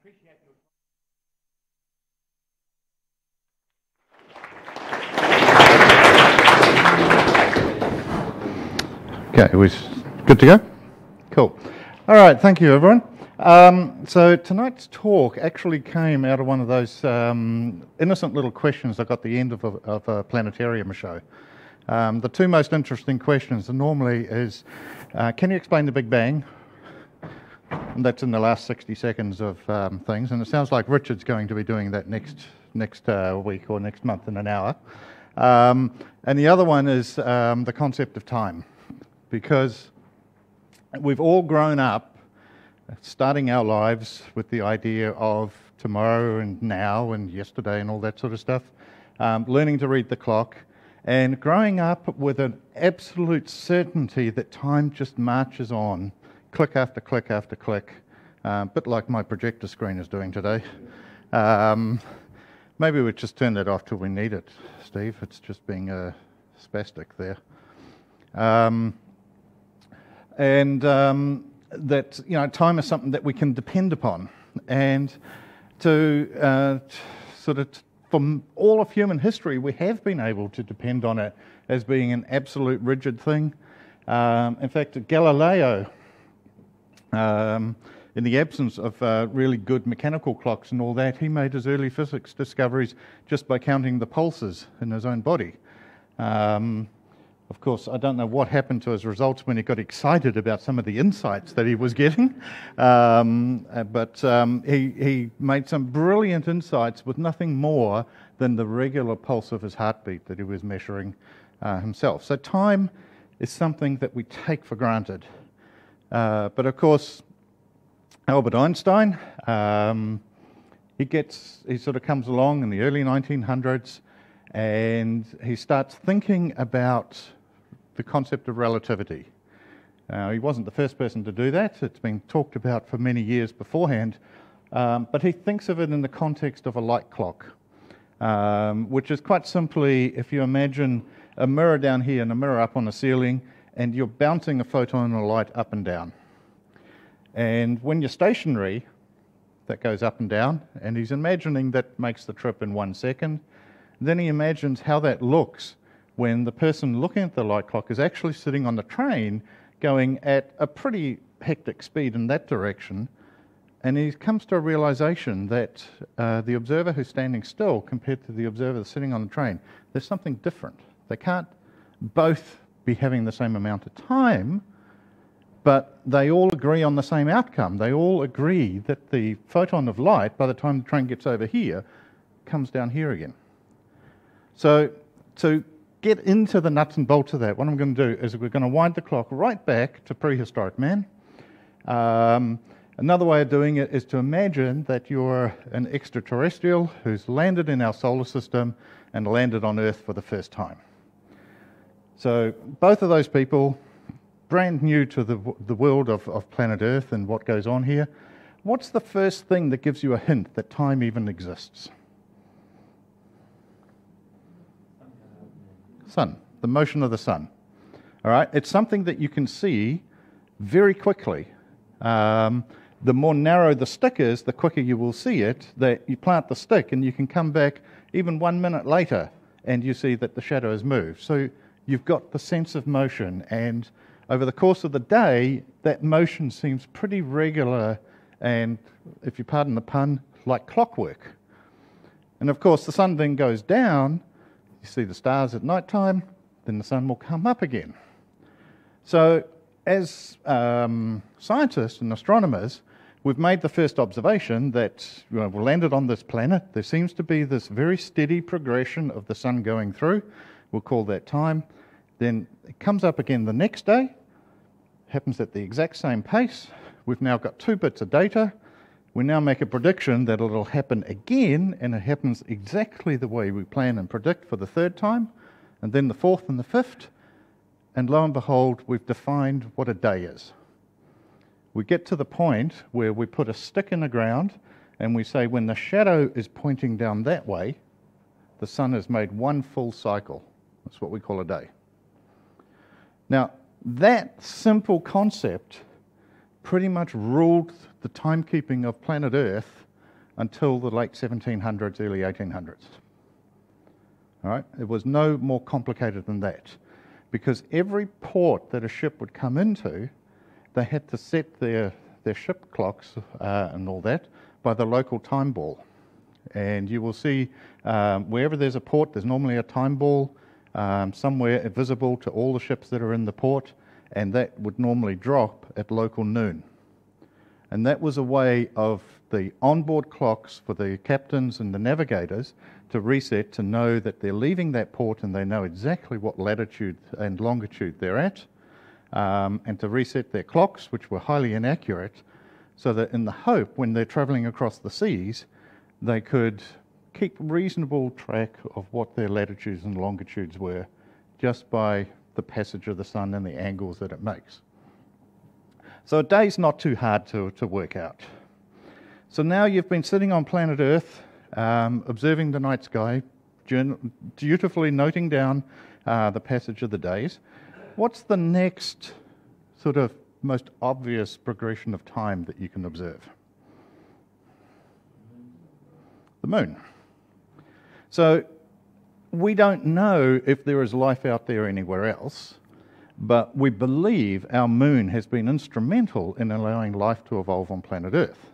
appreciate your Okay, we good to go? Cool. All right, thank you, everyone. Um, so tonight's talk actually came out of one of those um, innocent little questions I got the end of a, of a planetarium show. Um, the two most interesting questions normally is, uh, can you explain the Big Bang? And that's in the last 60 seconds of um, things, and it sounds like Richard's going to be doing that next next uh, week or next month in an hour. Um, and the other one is um, the concept of time, because we've all grown up starting our lives with the idea of tomorrow and now and yesterday and all that sort of stuff, um, learning to read the clock, and growing up with an absolute certainty that time just marches on, click after click after click, a uh, bit like my projector screen is doing today. Um, maybe we just turn that off till we need it, Steve. It's just being a spastic there. Um, and um, that you know time is something that we can depend upon, and to uh, sort of from all of human history, we have been able to depend on it as being an absolute rigid thing. Um, in fact, Galileo, um, in the absence of uh, really good mechanical clocks and all that, he made his early physics discoveries just by counting the pulses in his own body. Um, of course, I don't know what happened to his results when he got excited about some of the insights that he was getting, um, uh, but um, he, he made some brilliant insights with nothing more than the regular pulse of his heartbeat that he was measuring uh, himself. So, time is something that we take for granted. Uh, but of course, Albert Einstein, um, he gets, he sort of comes along in the early 1900s and he starts thinking about the concept of relativity. He wasn't the first person to do that, it's been talked about for many years beforehand, um, but he thinks of it in the context of a light clock, um, which is quite simply if you imagine a mirror down here and a mirror up on the ceiling, and you're bouncing a photon of light up and down. And when you're stationary, that goes up and down, and he's imagining that makes the trip in one second. Then he imagines how that looks when the person looking at the light clock is actually sitting on the train going at a pretty hectic speed in that direction. And he comes to a realization that uh, the observer who's standing still compared to the observer sitting on the train, there's something different. They can't both be having the same amount of time, but they all agree on the same outcome. They all agree that the photon of light, by the time the train gets over here, comes down here again. So, to get into the nuts and bolts of that, what I'm going to do is we're going to wind the clock right back to prehistoric man. Um, another way of doing it is to imagine that you're an extraterrestrial who's landed in our solar system and landed on Earth for the first time. So, both of those people, brand new to the, the world of, of planet Earth and what goes on here, what's the first thing that gives you a hint that time even exists? sun, the motion of the sun. All right, it's something that you can see very quickly. Um, the more narrow the stick is, the quicker you will see it. That you plant the stick and you can come back even one minute later and you see that the shadow has moved. So you've got the sense of motion, and over the course of the day, that motion seems pretty regular and, if you pardon the pun, like clockwork. And of course, the sun then goes down, you see the stars at night time, then the sun will come up again. So, as um, scientists and astronomers, we've made the first observation that you know, we landed on this planet. There seems to be this very steady progression of the sun going through. We'll call that time. Then it comes up again the next day, happens at the exact same pace. We've now got two bits of data we now make a prediction that it'll happen again, and it happens exactly the way we plan and predict for the third time, and then the fourth and the fifth, and lo and behold, we've defined what a day is. We get to the point where we put a stick in the ground and we say when the shadow is pointing down that way, the sun has made one full cycle. That's what we call a day. Now, that simple concept pretty much ruled the timekeeping of planet Earth until the late 1700s, early 1800s. All right? It was no more complicated than that. Because every port that a ship would come into, they had to set their, their ship clocks uh, and all that by the local time ball. And you will see um, wherever there's a port, there's normally a time ball um, somewhere visible to all the ships that are in the port, and that would normally drop at local noon. And that was a way of the onboard clocks for the captains and the navigators to reset to know that they're leaving that port and they know exactly what latitude and longitude they're at, um, and to reset their clocks, which were highly inaccurate, so that in the hope when they're travelling across the seas, they could keep reasonable track of what their latitudes and longitudes were just by the passage of the sun and the angles that it makes. So a day's not too hard to, to work out. So now you've been sitting on planet Earth, um, observing the night sky, dutifully noting down uh, the passage of the days. What's the next sort of most obvious progression of time that you can observe? The moon. So we don't know if there is life out there anywhere else, but we believe our moon has been instrumental in allowing life to evolve on planet Earth.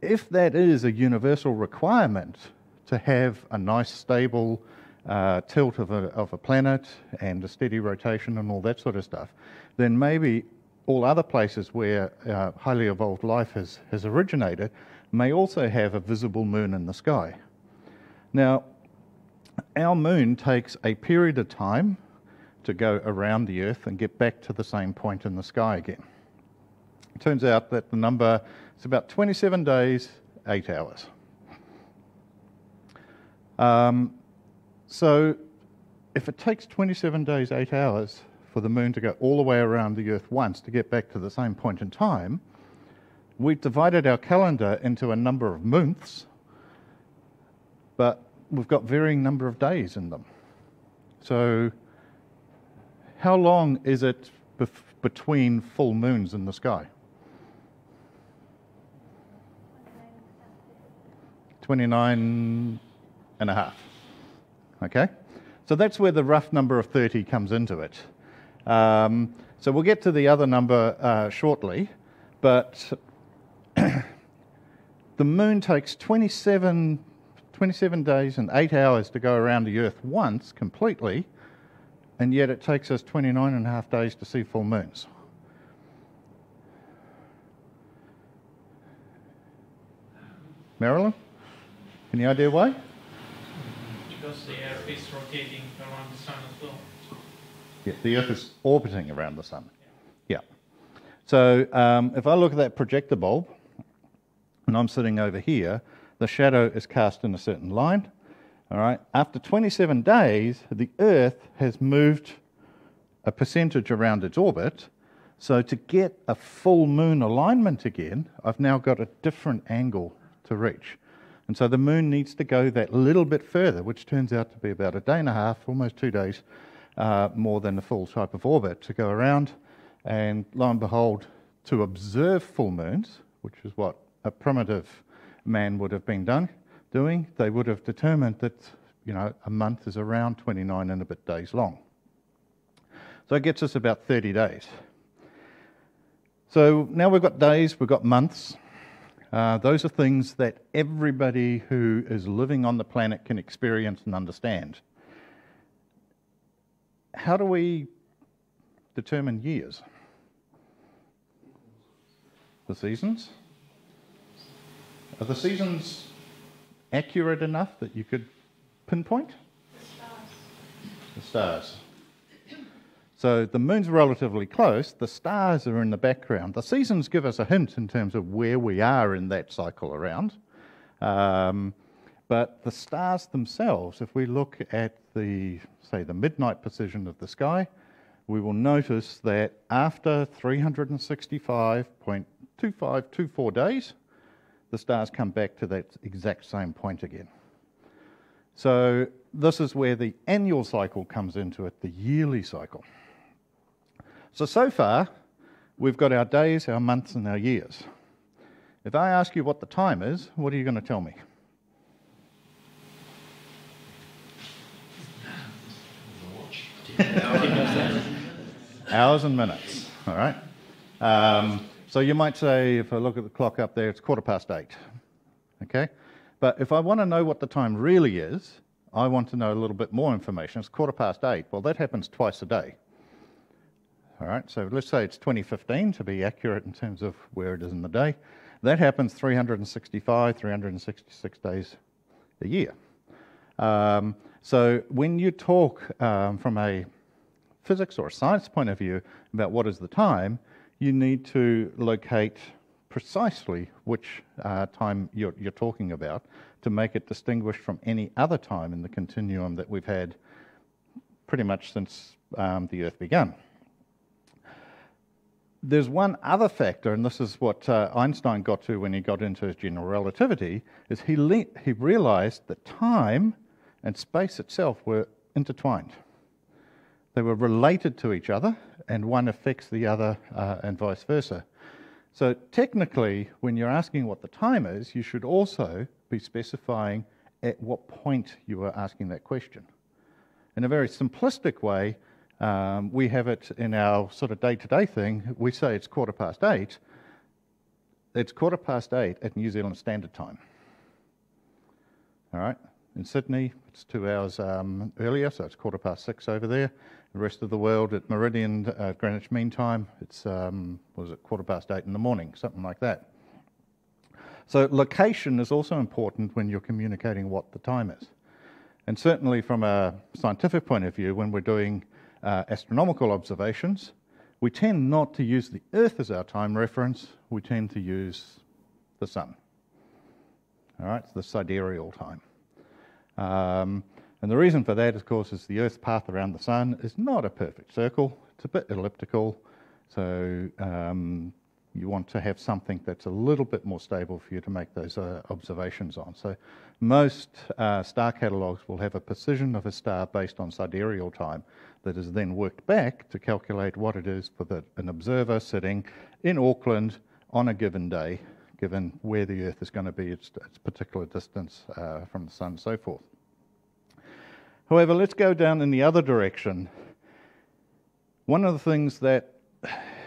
If that is a universal requirement to have a nice, stable uh, tilt of a, of a planet and a steady rotation and all that sort of stuff, then maybe all other places where uh, highly evolved life has, has originated may also have a visible moon in the sky. Now, our moon takes a period of time to go around the Earth and get back to the same point in the sky again. It turns out that the number is about 27 days, 8 hours. Um, so, if it takes 27 days, 8 hours for the moon to go all the way around the Earth once to get back to the same point in time, we've divided our calendar into a number of months, but we've got varying number of days in them. So, how long is it between full moons in the sky? 29 and a half. Okay? So that's where the rough number of 30 comes into it. Um, so we'll get to the other number uh, shortly, but the moon takes 27 27 days and 8 hours to go around the Earth once completely, and yet it takes us 29 and a half days to see full moons. Marilyn? Any idea why? Because the Earth is rotating around the Sun as well. Yeah, the Earth is orbiting around the Sun. Yeah. So um, if I look at that projector bulb, and I'm sitting over here, the shadow is cast in a certain line. All right. After 27 days, the Earth has moved a percentage around its orbit. So to get a full moon alignment again, I've now got a different angle to reach. And so the moon needs to go that little bit further, which turns out to be about a day and a half, almost two days, uh, more than the full type of orbit to go around. And lo and behold, to observe full moons, which is what a primitive man would have been done, doing, they would have determined that you know a month is around 29 and a bit days long. So it gets us about 30 days. So now we've got days, we've got months. Uh, those are things that everybody who is living on the planet can experience and understand. How do we determine years? The seasons? Are the seasons accurate enough that you could pinpoint? The stars. The stars. So the moon's relatively close, the stars are in the background. The seasons give us a hint in terms of where we are in that cycle around. Um, but the stars themselves, if we look at the, say, the midnight position of the sky, we will notice that after 365.2524 days, the stars come back to that exact same point again. So, this is where the annual cycle comes into it, the yearly cycle. So, so far, we've got our days, our months, and our years. If I ask you what the time is, what are you going to tell me? Hours and minutes, all right? Um, so you might say, if I look at the clock up there, it's quarter past eight, okay? But if I want to know what the time really is, I want to know a little bit more information. It's quarter past eight. Well, that happens twice a day. All right, so let's say it's 2015 to be accurate in terms of where it is in the day. That happens 365, 366 days a year. Um, so when you talk um, from a physics or a science point of view about what is the time, you need to locate precisely which uh, time you're, you're, talking about to make it distinguished from any other time in the continuum that we've had pretty much since um, the Earth began. There's one other factor, and this is what uh, Einstein got to when he got into his general relativity, is he, le- he realized that time and space itself were intertwined. They were related to each other, and one affects the other, uh, and vice versa. So, technically, when you're asking what the time is, you should also be specifying at what point you are asking that question. In a very simplistic way, um, we have it in our sort of day to day thing. We say it's quarter past eight. It's quarter past eight at New Zealand Standard Time. All right? In Sydney, it's two hours um, earlier, so it's quarter past six over there. The rest of the world at Meridian, uh, Greenwich Mean Time, it's um, was it quarter past eight in the morning, something like that. So location is also important when you're communicating what the time is. And certainly from a scientific point of view, when we're doing uh, astronomical observations, we tend not to use the Earth as our time reference, we tend to use the Sun. All right, it's the sidereal time. Um, and the reason for that, of course, is the Earth's path around the Sun is not a perfect circle. It's a bit elliptical. So um, you want to have something that's a little bit more stable for you to make those uh, observations on. So most uh, star catalogues will have a position of a star based on sidereal time that is then worked back to calculate what it is for the, an observer sitting in Auckland on a given day given where the Earth is going to be, its, its particular distance uh, from the Sun, and so forth. However, let's go down in the other direction. One of the things that,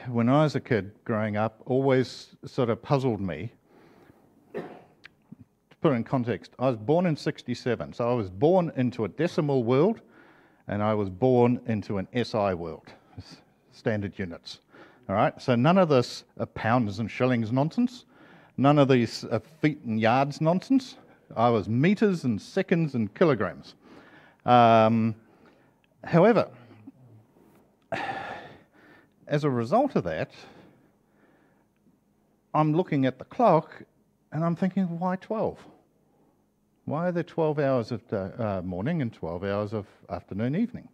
when I was a kid growing up, always sort of puzzled me. To put it in context, I was born in 67, so I was born into a decimal world and I was born into an SI world, standard units. All right, so none of this uh, pounds and shillings nonsense. None of these uh, feet and yards nonsense. I was meters and seconds and kilograms. Um, however, as a result of that, I'm looking at the clock and I'm thinking, why 12? Why are there 12 hours of uh, morning and 12 hours of afternoon, evening?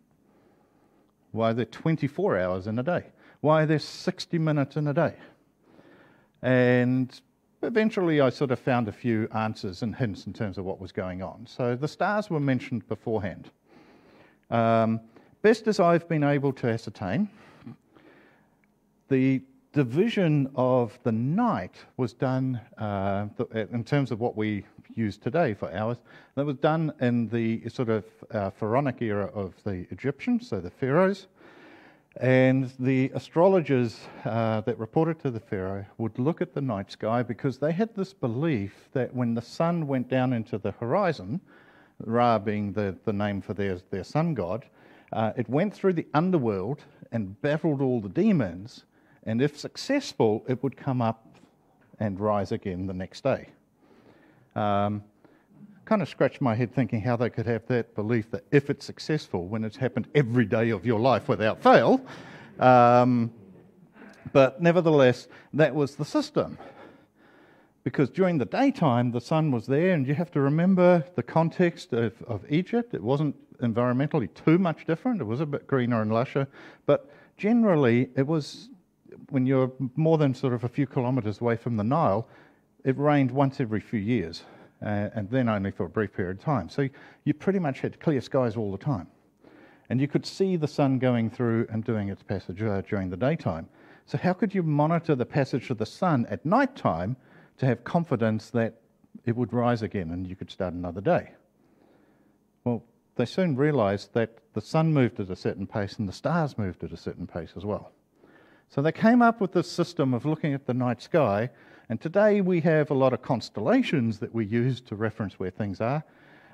Why are there 24 hours in a day? Why are there 60 minutes in a day? And eventually I sort of found a few answers and hints in terms of what was going on. So the stars were mentioned beforehand. Um, best as I've been able to ascertain, the division of the night was done uh, in terms of what we use today for hours. That was done in the sort of uh, pharaonic era of the Egyptians, so the pharaohs. And the astrologers uh, that reported to the Pharaoh would look at the night sky because they had this belief that when the sun went down into the horizon, Ra being the, the name for their, their sun god, uh, it went through the underworld and battled all the demons. And if successful, it would come up and rise again the next day. Um, kind of scratched my head thinking how they could have that belief that if it's successful, when it's happened every day of your life without fail, um, but nevertheless, that was the system. Because during the daytime, the sun was there, and you have to remember the context of, of Egypt. It wasn't environmentally too much different, it was a bit greener and lusher, but generally, it was when you're more than sort of a few kilometres away from the Nile, it rained once every few years uh, and then only for a brief period of time. So you pretty much had clear skies all the time. And you could see the sun going through and doing its passage uh, during the daytime. So, how could you monitor the passage of the sun at night time to have confidence that it would rise again and you could start another day. Well, they soon realized that the sun moved at a certain pace and the stars moved at a certain pace as well. So they came up with this system of looking at the night sky, and today we have a lot of constellations that we use to reference where things are.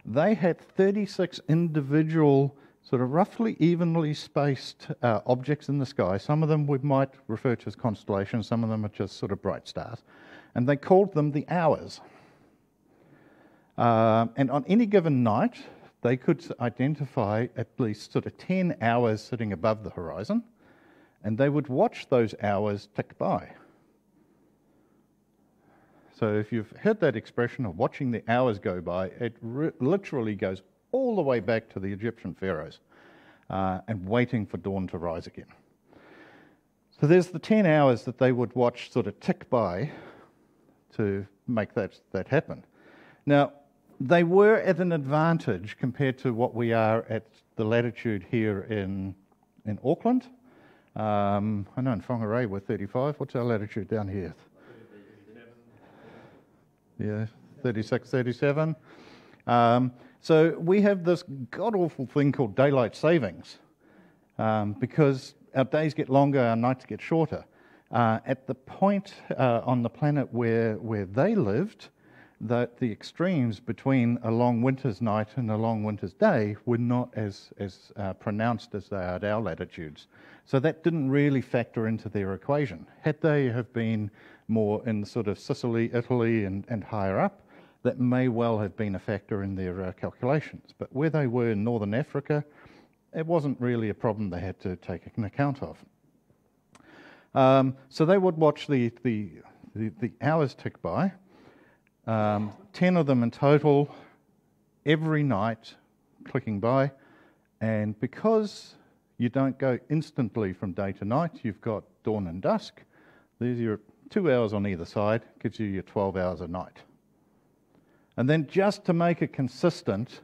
They had 36 individual, sort of roughly evenly spaced uh, objects in the sky. Some of them we might refer to as constellations, some of them are just sort of bright stars. And they called them the hours. Uh, and on any given night, they could identify at least sort of 10 hours sitting above the horizon, and they would watch those hours tick by. So if you've heard that expression of watching the hours go by, it literally goes all the way back to the Egyptian pharaohs uh, and waiting for dawn to rise again. So there's the 10 hours that they would watch sort of tick by to make that, that happen. Now, they were at an advantage compared to what we are at the latitude here in, in Auckland. Um, I know in Whangarei we're 35. What's our latitude down here? Yeah, 36, 37. Um, so we have this god awful thing called daylight savings um, because our days get longer, our nights get shorter. Uh, at the point uh, on the planet where, where they lived, that the extremes between a long winter's night and a long winter's day were not as, as uh, pronounced as they are at our latitudes. So that didn't really factor into their equation. Had they have been more in sort of Sicily, Italy, and, and higher up, that may well have been a factor in their uh, calculations. But where they were in northern Africa, it wasn't really a problem they had to take an account of. Um, so they would watch the, the, the, the hours tick by, um, 10 of them in total, every night, clicking by. And because you don't go instantly from day to night, you've got dawn and dusk. There's your two hours on either side, gives you your 12 hours a night. And then just to make it consistent,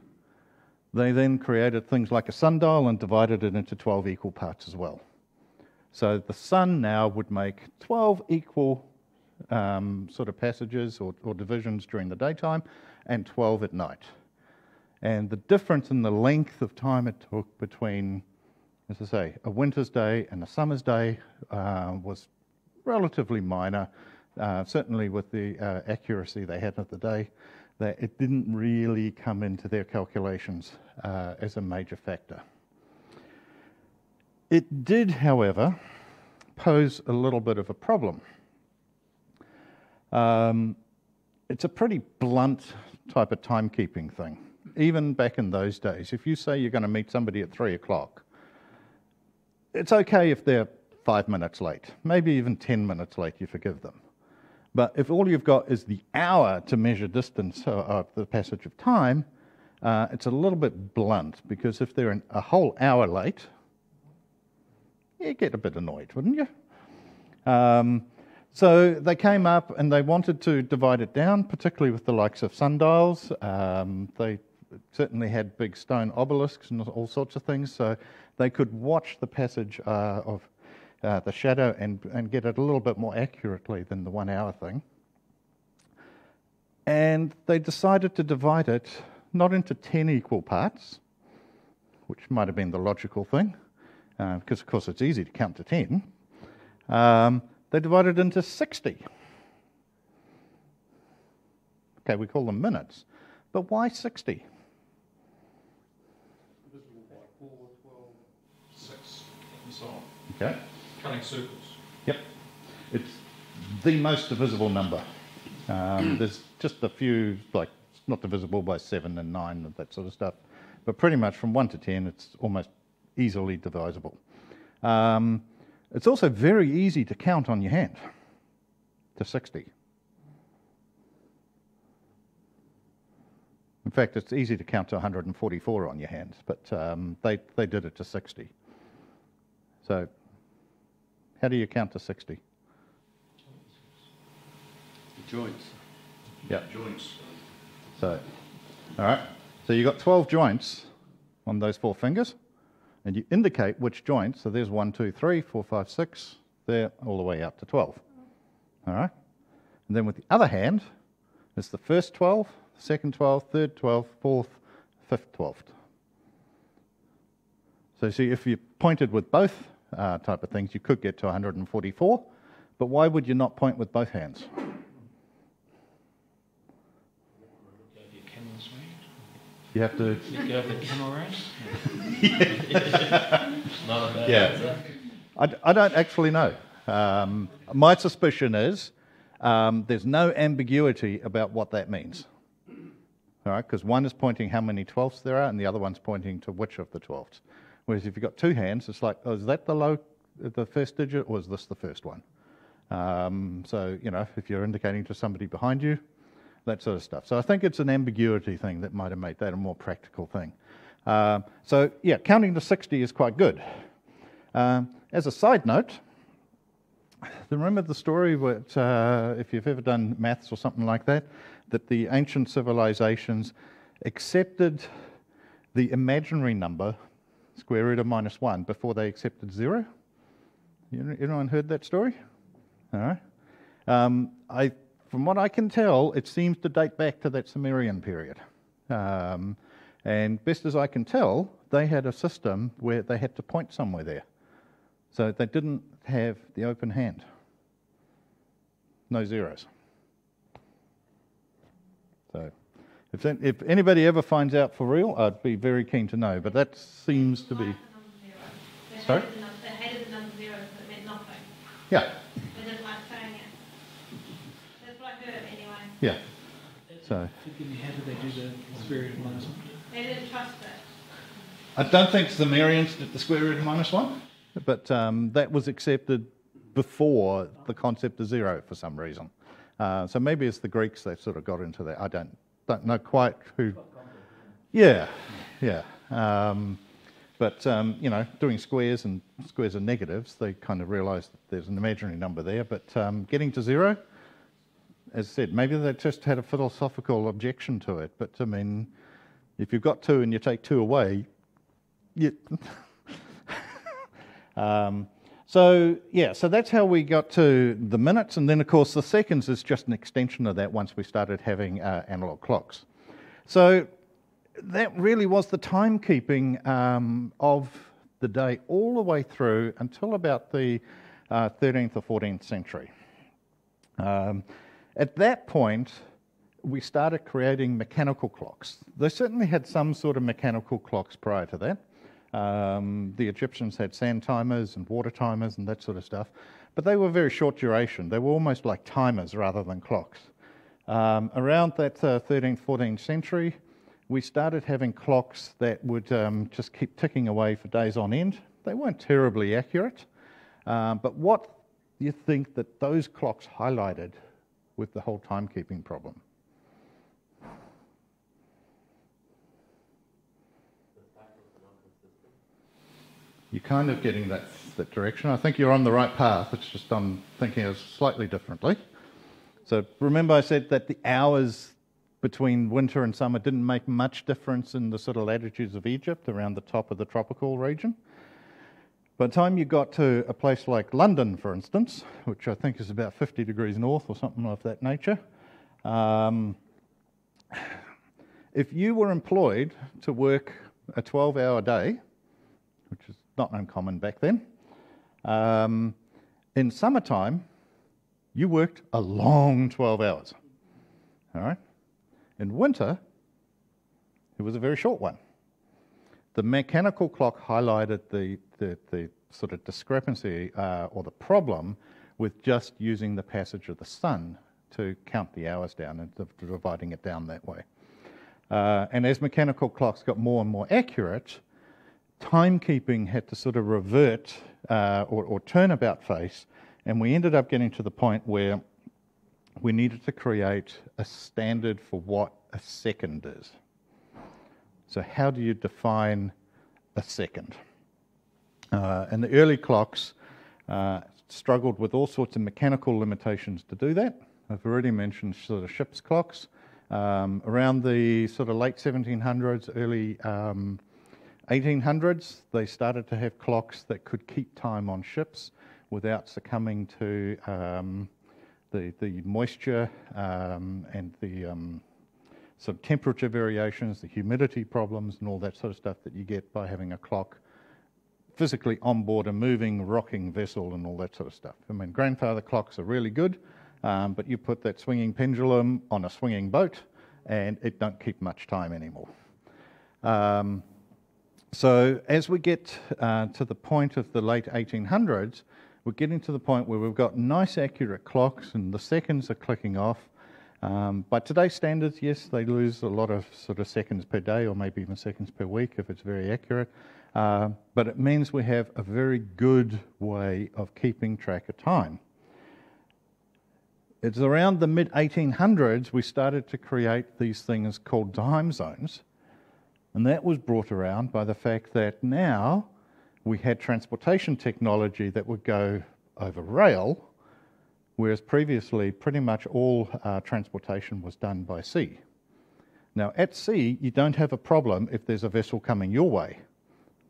they then created things like a sundial and divided it into 12 equal parts as well. So the sun now would make 12 equal um, sort of passages or, or divisions during the daytime and 12 at night. And the difference in the length of time it took between, as I say, a winter's day and a summer's day uh, was relatively minor, uh, certainly with the uh, accuracy they had of the day, that it didn't really come into their calculations uh, as a major factor. It did, however, pose a little bit of a problem. Um, it's a pretty blunt type of timekeeping thing. Even back in those days, if you say you're going to meet somebody at three o'clock, it's okay if they're five minutes late, maybe even 10 minutes late, you forgive them. But if all you've got is the hour to measure distance of the passage of time, uh, it's a little bit blunt because if they're a whole hour late, you get a bit annoyed, wouldn't you? Um, so they came up and they wanted to divide it down, particularly with the likes of sundials. Um, they certainly had big stone obelisks and all sorts of things, so they could watch the passage uh, of uh, the shadow and, and get it a little bit more accurately than the one hour thing. And they decided to divide it not into 10 equal parts, which might have been the logical thing, uh, because of course it's easy to count to 10. Um, they divided into 60. Okay, we call them minutes. But why 60? Divisible by 4, 12, 6, and so on. Okay. Cutting circles. Yep. It's the most divisible number. Um, there's just a few, like, it's not divisible by 7 and 9 and that sort of stuff. But pretty much from 1 to 10, it's almost easily divisible. Um, it's also very easy to count on your hand to 60. In fact, it's easy to count to 144 on your hands, but um, they, they did it to 60. So, how do you count to 60? The joints. Yeah. Joints. So, all right. So you've got 12 joints on those four fingers and you indicate which joint. So there's one, two, three, four, five, six, there, all the way out to 12. All right? And then with the other hand, it's the first 12, second 12, third 12, fourth, fifth 12th. So you see, if you pointed with both uh, type of things, you could get to 144. But why would you not point with both hands? Go to your camel's range. You have to. You go the camel race. Not a bad Yeah. I, I don't actually know. Um, my suspicion is um, there's no ambiguity about what that means. All right, because one is pointing how many twelfths there are, and the other one's pointing to which of the twelfths. Whereas if you've got two hands, it's like, oh, is that the low, the first digit, or is this the first one? Um, so you know, if you're indicating to somebody behind you, that sort of stuff. So I think it's an ambiguity thing that might have made that a more practical thing. Um, so yeah, counting to 60 is quite good. Um, as a side note, remember the story that uh, if you've ever done maths or something like that, that the ancient civilizations accepted the imaginary number, square root of minus one, before they accepted zero? You- Anyone heard that story? All right. Um, I, from what I can tell, it seems to date back to that Sumerian period. Um, and best as I can tell, they had a system where they had to point somewhere there. So they didn't have the open hand. No zeros. So if, if anybody ever finds out for real, I'd be very keen to know. But that seems to be. Like the number zero. They Sorry? hated the num- They hated the number zero because it meant nothing. Yeah, They didn't like saying it. That's what I heard anyway. yeah. So how did they do the square root of minus one? They didn't trust it. I don't think the Sumerians did the square root of minus one, but um, that was accepted before the concept of zero for some reason. Uh, so maybe it's the Greeks that sort of got into that. I don't don't know quite who. Yeah, yeah. Um, but um, you know, doing squares and squares and negatives, they kind of realised there's an imaginary number there. But um, getting to zero, as I said, maybe they just had a philosophical objection to it. But I mean, if you've got two and you take two away, you. um, so yeah, so that's how we got to the minutes, and then of course the seconds is just an extension of that. Once we started having uh, analog clocks, so that really was the timekeeping um, of the day all the way through until about the uh, 13th or 14th century. Um, at that point, we started creating mechanical clocks. They certainly had some sort of mechanical clocks prior to that. Um, the Egyptians had sand timers and water timers and that sort of stuff, but they were very short duration. They were almost like timers rather than clocks. Um, around that uh, 13th, 14th century, we started having clocks that would um, just keep ticking away for days on end. They weren't terribly accurate, um, but what do you think that those clocks highlighted with the whole timekeeping problem? You're kind of getting that, that direction. I think you're on the right path. It's just I'm thinking of slightly differently. So remember, I said that the hours between winter and summer didn't make much difference in the sort of latitudes of Egypt around the top of the tropical region. By the time you got to a place like London, for instance, which I think is about 50 degrees north or something of that nature, um, if you were employed to work a 12 hour day, which is not uncommon back then, um, in summertime, you worked a long 12 hours. All right? In winter, it was a very short one. The mechanical clock highlighted the, the, the sort of discrepancy uh, or the problem with just using the passage of the sun to count the hours down and dividing it down that way. Uh, and as mechanical clocks got more and more accurate, timekeeping had to sort of revert uh, or, or turn about face, and we ended up getting to the point where we needed to create a standard for what a second is. So, how do you define a second? Uh, and the early clocks uh, struggled with all sorts of mechanical limitations to do that. I've already mentioned sort of ship's clocks. Um, around the sort of late 1700s, early um, 1800s, they started to have clocks that could keep time on ships without succumbing to um, the, the moisture um, and the um, temperature variations, the humidity problems, and all that sort of stuff that you get by having a clock physically on board a moving, rocking vessel and all that sort of stuff. I mean, grandfather clocks are really good, um, but you put that swinging pendulum on a swinging boat and it don't keep much time anymore. So as we get uh, to the point of the late 1800s, we're getting to the point where we've got nice accurate clocks and the seconds are clicking off. Um, by today's standards, yes, they lose a lot of sort of seconds per day or maybe even seconds per week if it's very accurate. Uh, but it means we have a very good way of keeping track of time. It's around the mid 1800s we started to create these things called time zones. And that was brought around by the fact that now we had transportation technology that would go over rail, whereas previously pretty much all uh, transportation was done by sea. Now, at sea, you don't have a problem if there's a vessel coming your way.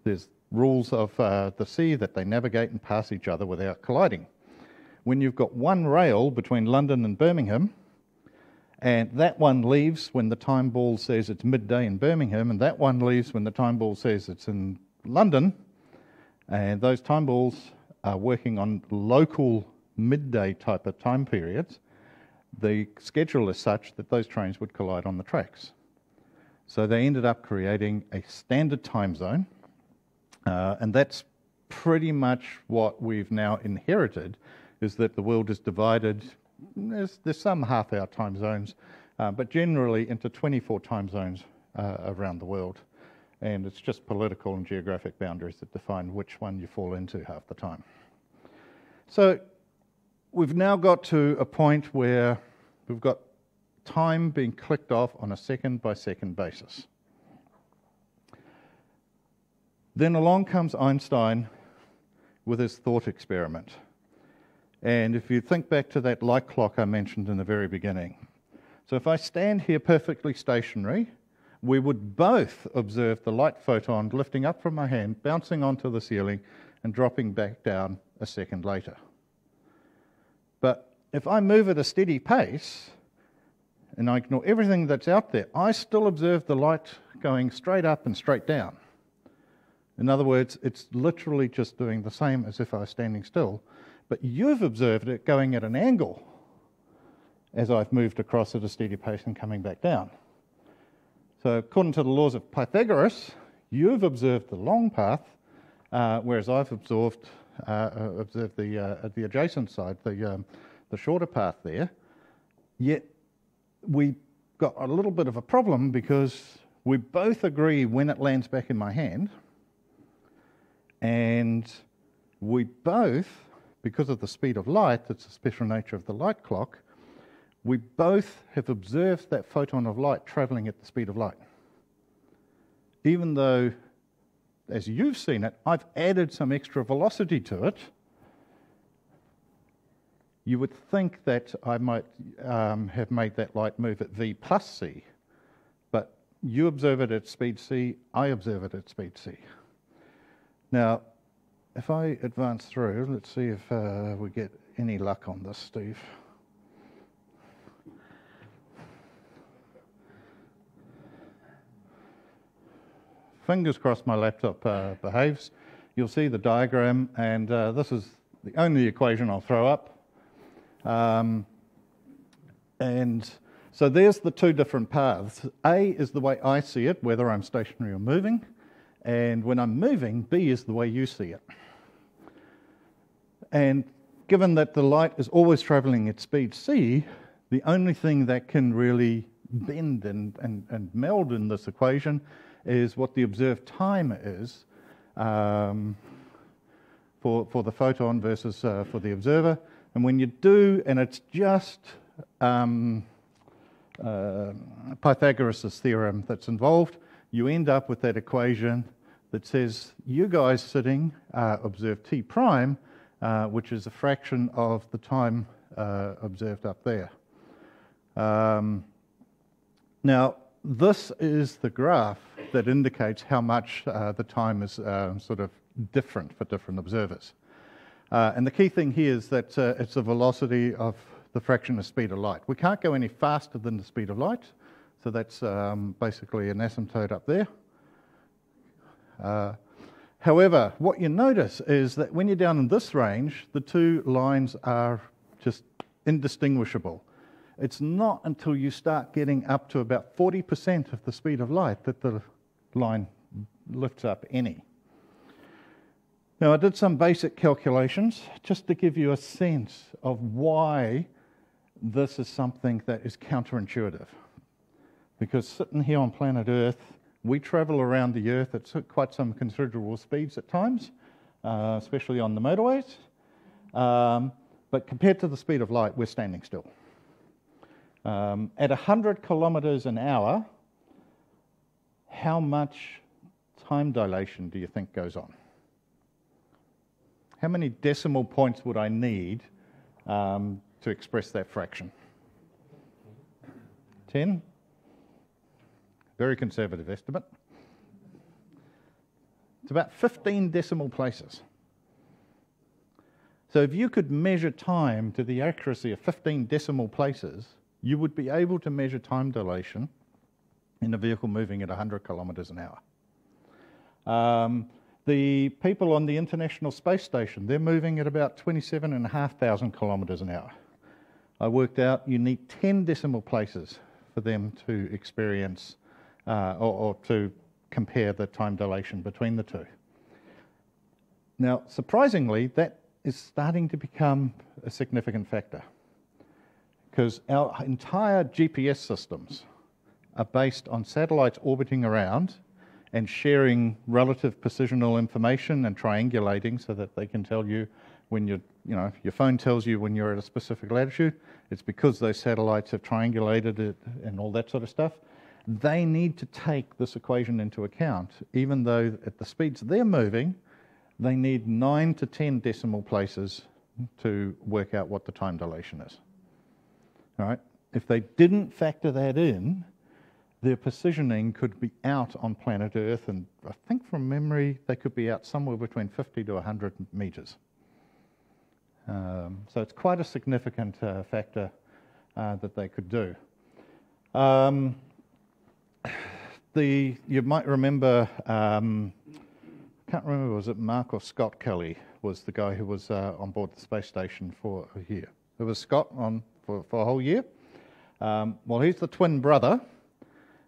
There's rules of uh, the sea that they navigate and pass each other without colliding. When you've got one rail between London and Birmingham, and that one leaves when the time ball says it's midday in Birmingham, and that one leaves when the time ball says it's in London. And those time balls are working on local midday type of time periods. The schedule is such that those trains would collide on the tracks. So they ended up creating a standard time zone, uh, and that's pretty much what we've now inherited is that the world is divided there's, there's some half hour time zones, uh, but generally into 24 time zones uh, around the world. And it's just political and geographic boundaries that define which one you fall into half the time. So we've now got to a point where we've got time being clicked off on a second by second basis. Then along comes Einstein with his thought experiment. And if you think back to that light clock I mentioned in the very beginning, so if I stand here perfectly stationary, we would both observe the light photon lifting up from my hand, bouncing onto the ceiling, and dropping back down a second later. But if I move at a steady pace and I ignore everything that's out there, I still observe the light going straight up and straight down. In other words, it's literally just doing the same as if I was standing still, but you've observed it going at an angle as I've moved across at a steady pace and coming back down. So, according to the laws of Pythagoras, you've observed the long path, uh, whereas I've observed, uh, uh observed the, uh, the adjacent side, the, um, the shorter path there. Yet, we got a little bit of a problem because we both agree when it lands back in my hand, and we both because of the speed of light, that's the special nature of the light clock, we both have observed that photon of light traveling at the speed of light. Even though, as you've seen it, I've added some extra velocity to it, you would think that I might um, have made that light move at v plus c, but you observe it at speed c, I observe it at speed c. Now, if I advance through, let's see if uh, we get any luck on this, Steve. Fingers crossed my laptop uh, behaves. You'll see the diagram, and uh, this is the only equation I'll throw up. Um, and so there's the two different paths. A is the way I see it, whether I'm stationary or moving. And when I'm moving, B is the way you see it. And given that the light is always traveling at speed c, the only thing that can really bend and, and, and meld in this equation is what the observed time is um, for, for the photon versus uh, for the observer. And when you do, and it's just um, uh, Pythagoras' theorem that's involved, you end up with that equation that says you guys sitting uh, observe t prime uh, which is a fraction of the time uh, observed up there. Um, now, this is the graph that indicates how much uh, the time is uh, sort of different for different observers. Uh, and the key thing here is that uh, it's the velocity of the fraction of speed of light. We can't go any faster than the speed of light, so that's um, basically an asymptote up there. However, what you notice is that when you're down in this range, the two lines are just indistinguishable. It's not until you start getting up to about 40% of the speed of light that the line lifts up any. Now, I did some basic calculations just to give you a sense of why this is something that is counterintuitive. Because sitting here on planet Earth, we travel around the Earth at quite some considerable speeds at times, uh, especially on the motorways. Um, but compared to the speed of light, we're standing still. Um, at 100 kilometres an hour, how much time dilation do you think goes on? How many decimal points would I need um, to express that fraction? 10? Very conservative estimate. It's about 15 decimal places. So if you could measure time to the accuracy of 15 decimal places, you would be able to measure time dilation in a vehicle moving at 100 kilometres an hour. Um, the people on the International Space Station, they're moving at about 27,500 kilometres an hour. I worked out you need 10 decimal places for them to experience uh, or, or to compare the time dilation between the two. Now, surprisingly, that is starting to become a significant factor because our entire GPS systems are based on satellites orbiting around and sharing relative positional information and triangulating so that they can tell you when you you know your phone tells you when you're at a specific latitude it's because those satellites have triangulated it and all that sort of stuff they need to take this equation into account even though at the speeds they're moving they need 9 to 10 decimal places to work out what the time dilation is all right? If they didn't factor that in, their positioning could be out on planet Earth, and I think from memory, they could be out somewhere between 50 to 100 meters. Um, so it's quite a significant uh, factor uh, that they could do. Um, the, you might remember, um, I can't remember, was it Mark or Scott Kelly was the guy who was uh, on board the space station for a year. It was Scott on for, for a whole year. Um, well, he's the twin brother,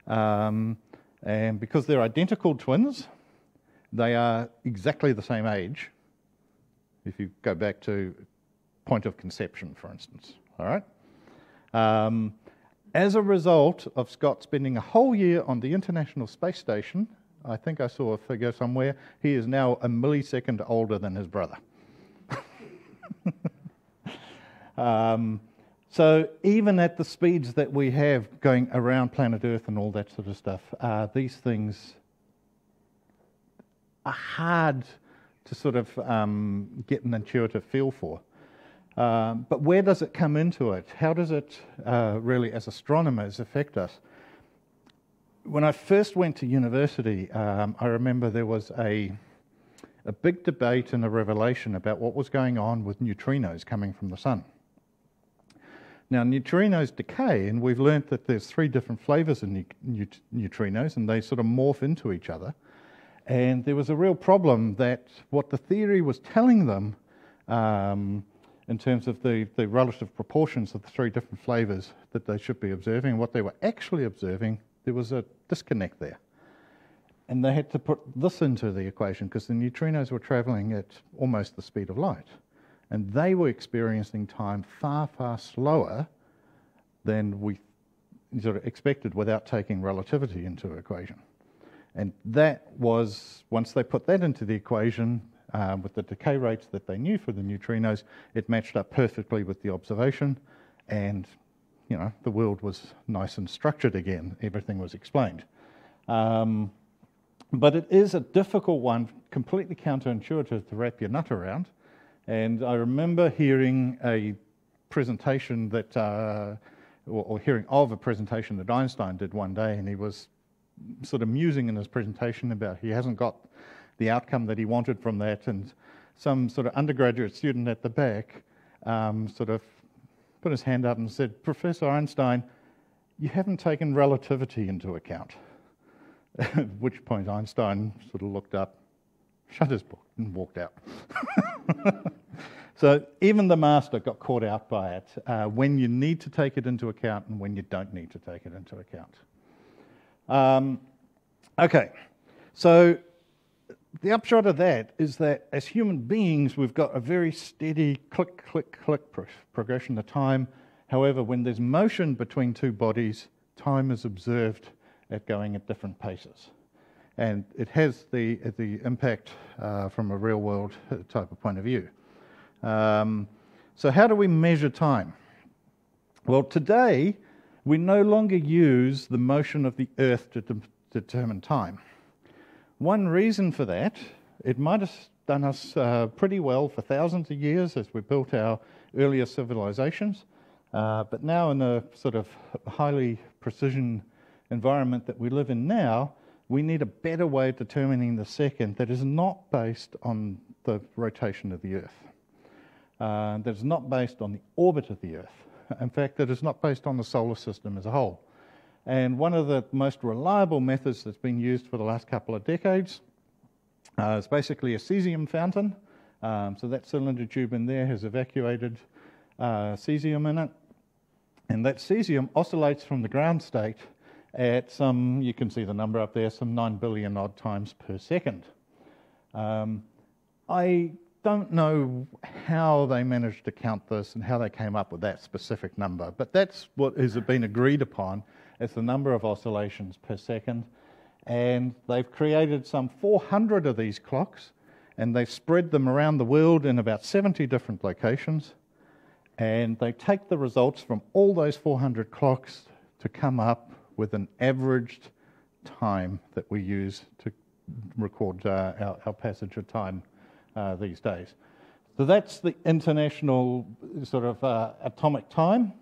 um, and because they're identical twins, they are exactly the same age. If you go back to point of conception, for instance, all right. Um, as a result of Scott spending a whole year on the International Space Station, I think I saw a figure somewhere, he is now a millisecond older than his brother. um, so even at the speeds that we have going around planet Earth and all that sort of stuff, uh, these things are hard to sort of um, get an intuitive feel for. Um, but where does it come into it? How does it uh, really, as astronomers, affect us? When I first went to university, um, I remember there was a, a big debate and a revelation about what was going on with neutrinos coming from the sun. Now, neutrinos decay, and we've learnt that there's three different flavors of neutrinos, and they sort of morph into each other. And there was a real problem that what the theory was telling them um, in terms of the, the relative proportions of the three different flavors that they should be observing, what they were actually observing, there was a disconnect there. And they had to put this into the equation because the neutrinos were traveling at almost the speed of light and they were experiencing time far, far slower than we sort of expected without taking relativity into equation. And that was, once they put that into the equation, uh, with the decay rates that they knew for the neutrinos, it matched up perfectly with the observation, and you know the world was nice and structured again. Everything was explained. Um, but it is a difficult one, completely counterintuitive to wrap your nut around. And I remember hearing a presentation that, uh, or, or, hearing of a presentation that Einstein did one day, and he was sort of musing in his presentation about he hasn't got the outcome that he wanted from that, and some sort of undergraduate student at the back um, sort of put his hand up and said, Professor Einstein, you haven't taken relativity into account. At which point Einstein sort of looked up, shut his book, and walked out. so even the master got caught out by it uh, when you need to take it into account and when you don't need to take it into account. Um, okay, so the upshot of that is that as human beings, we've got a very steady click, click, click pro- progression of time. However, when there's motion between two bodies, time is observed at going at different paces. And it has the, the impact uh, from a real world type of point of view. Um, so, how do we measure time? Well, today, we no longer use the motion of the Earth to de- determine time. One reason for that, it might have done us uh, pretty well for thousands of years as we built our earlier civilizations, uh, but now in the sort of highly precision environment that we live in now, we need a better way of determining the second that is not based on the rotation of the Earth, uh, that is not based on the orbit of the Earth. In fact, that is not based on the solar system as a whole. And one of the most reliable methods that's been used for the last couple of decades uh, is basically a cesium fountain. Um, so that cylinder tube in there has evacuated uh, cesium in it. And that cesium oscillates from the ground state at some, you can see the number up there, some 9 billion odd times per second. Um, I don't know how they managed to count this and how they came up with that specific number, but that's what has been agreed upon as the number of oscillations per second. And they've created some 400 of these clocks, and they've spread them around the world in about 70 different locations. And they take the results from all those 400 clocks to come up with an averaged time that we use to record uh, our, our, passage of time uh, these days. So that's the international sort of uh, atomic time,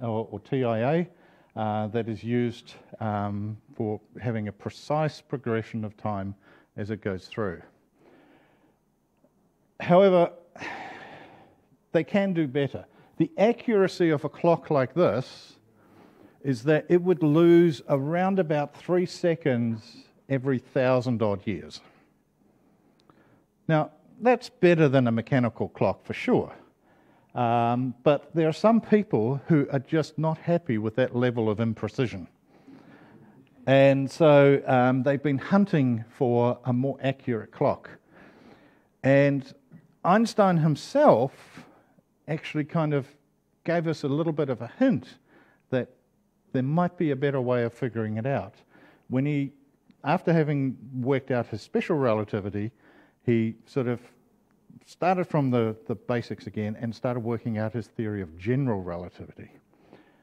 or, or TIA uh, that is used um, for having a precise progression of time as it goes through. However, they can do better. The accuracy of a clock like this is that it would lose around about three seconds every thousand odd years. Now, that's better than a mechanical clock for sure. Um, but there are some people who are just not happy with that level of imprecision. And so um, they've been hunting for a more accurate clock. And Einstein himself actually kind of gave us a little bit of a hint that there might be a better way of figuring it out. When he, after having worked out his special relativity, he sort of started from the, the basics again and started working out his theory of general relativity.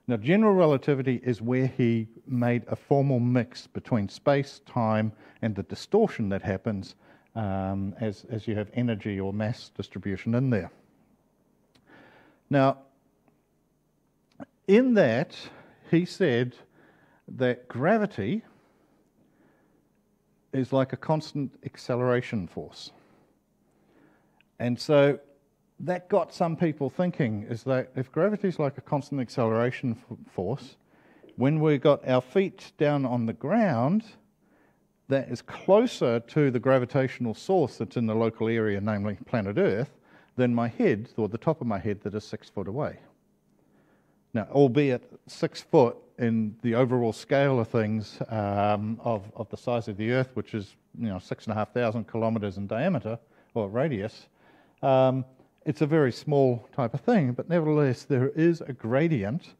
Now, general relativity is where he made a formal mix between space, time, and the distortion that happens um, as, as you have energy or mass distribution in there. Now, in that, he said that gravity is like a constant acceleration force. And so that got some people thinking is that if gravity is like a constant acceleration force, when we got our feet down on the ground, that is closer to the gravitational source that's in the local area, namely planet Earth, than my head, or the top of my head, that is six foot away. Now, albeit six foot in the overall scale of things um, of, of the size of the Earth, which is you know six and a half thousand kilometres in diameter or radius, um, it's a very small type of thing, but nevertheless, there is a gradient,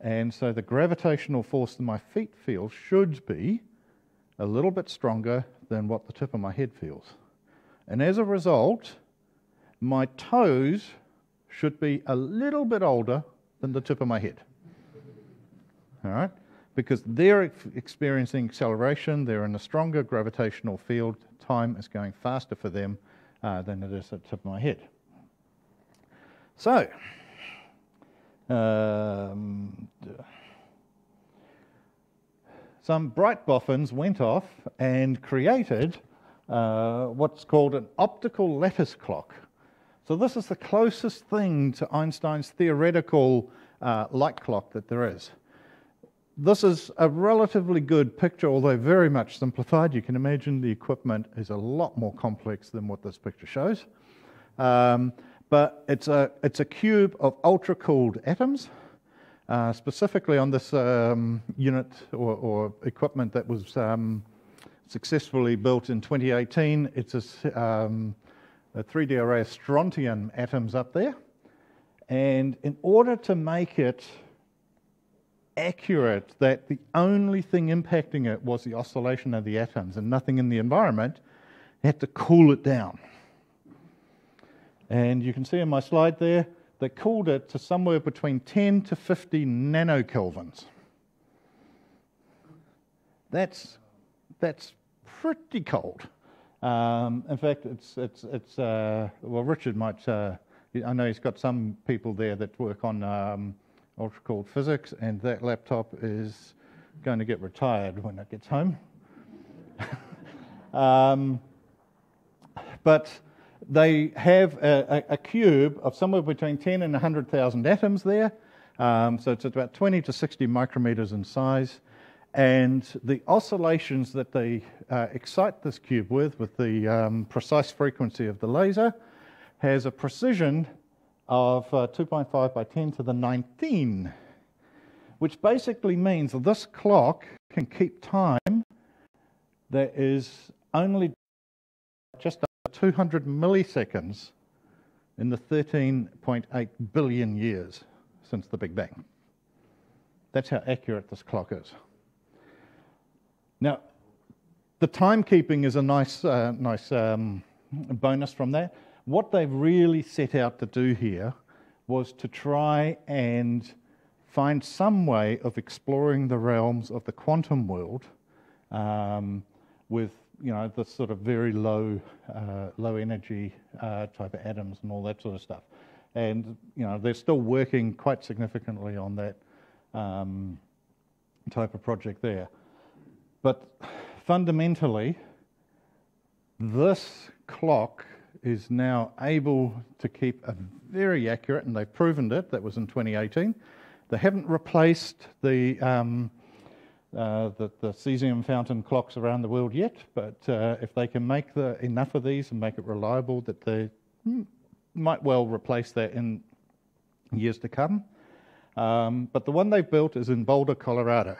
and so the gravitational force that my feet feel should be a little bit stronger than what the tip of my head feels. And as a result, my toes should be a little bit older than the tip of my head. All right? Because they're experiencing acceleration, they're in a stronger gravitational field, time is going faster for them uh, than it is at the tip of my head. So, um, some bright boffins went off and created uh, what's called an optical lattice clock. So, this is the closest thing to Einstein's theoretical uh, light clock that there is. This is a relatively good picture, although very much simplified. You can imagine the equipment is a lot more complex than what this picture shows. Um, but it's a, it's a cube of ultra cooled atoms. Uh, specifically on this um, unit or, or, equipment that was um, successfully built in 2018, it's a, um, a 3D array of strontium atoms up there. And in order to make it accurate that the only thing impacting it was the oscillation of the atoms and nothing in the environment, they had to cool it down. And you can see in my slide there, they cooled it to somewhere between 10 to 50 nanokelvins. That's, that's pretty cold. Um, in fact, it's, it's, it's uh, well, Richard might, uh, I know he's got some people there that work on um, ultra cold physics, and that laptop is going to get retired when it gets home. um, but they have a, a, a, cube of somewhere between 10 and 100,000 atoms there. Um, so it's about 20 to 60 micrometers in size. And the oscillations that they uh, excite this cube with, with the um, precise frequency of the laser, has a precision of uh, 2.5 by 10 to the 19, which basically means this clock can keep time that is only just 200 milliseconds in the 13.8 billion years since the Big Bang. That's how accurate this clock is. Now, the timekeeping is a nice, uh, nice um, bonus from that. What they've really set out to do here was to try and find some way of exploring the realms of the quantum world um, with you know, the sort of very low, uh, low energy uh, type of atoms and all that sort of stuff. And, you know, they're still working quite significantly on that um, type of project there. But fundamentally, this clock is now able to keep a very accurate, and they've proven it, that was in 2018. They haven't replaced the um, uh, the, the cesium fountain clocks around the world yet, but uh, if they can make the, enough of these and make it reliable, that they might well replace that in years to come. Um, but the one they've built is in Boulder, Colorado,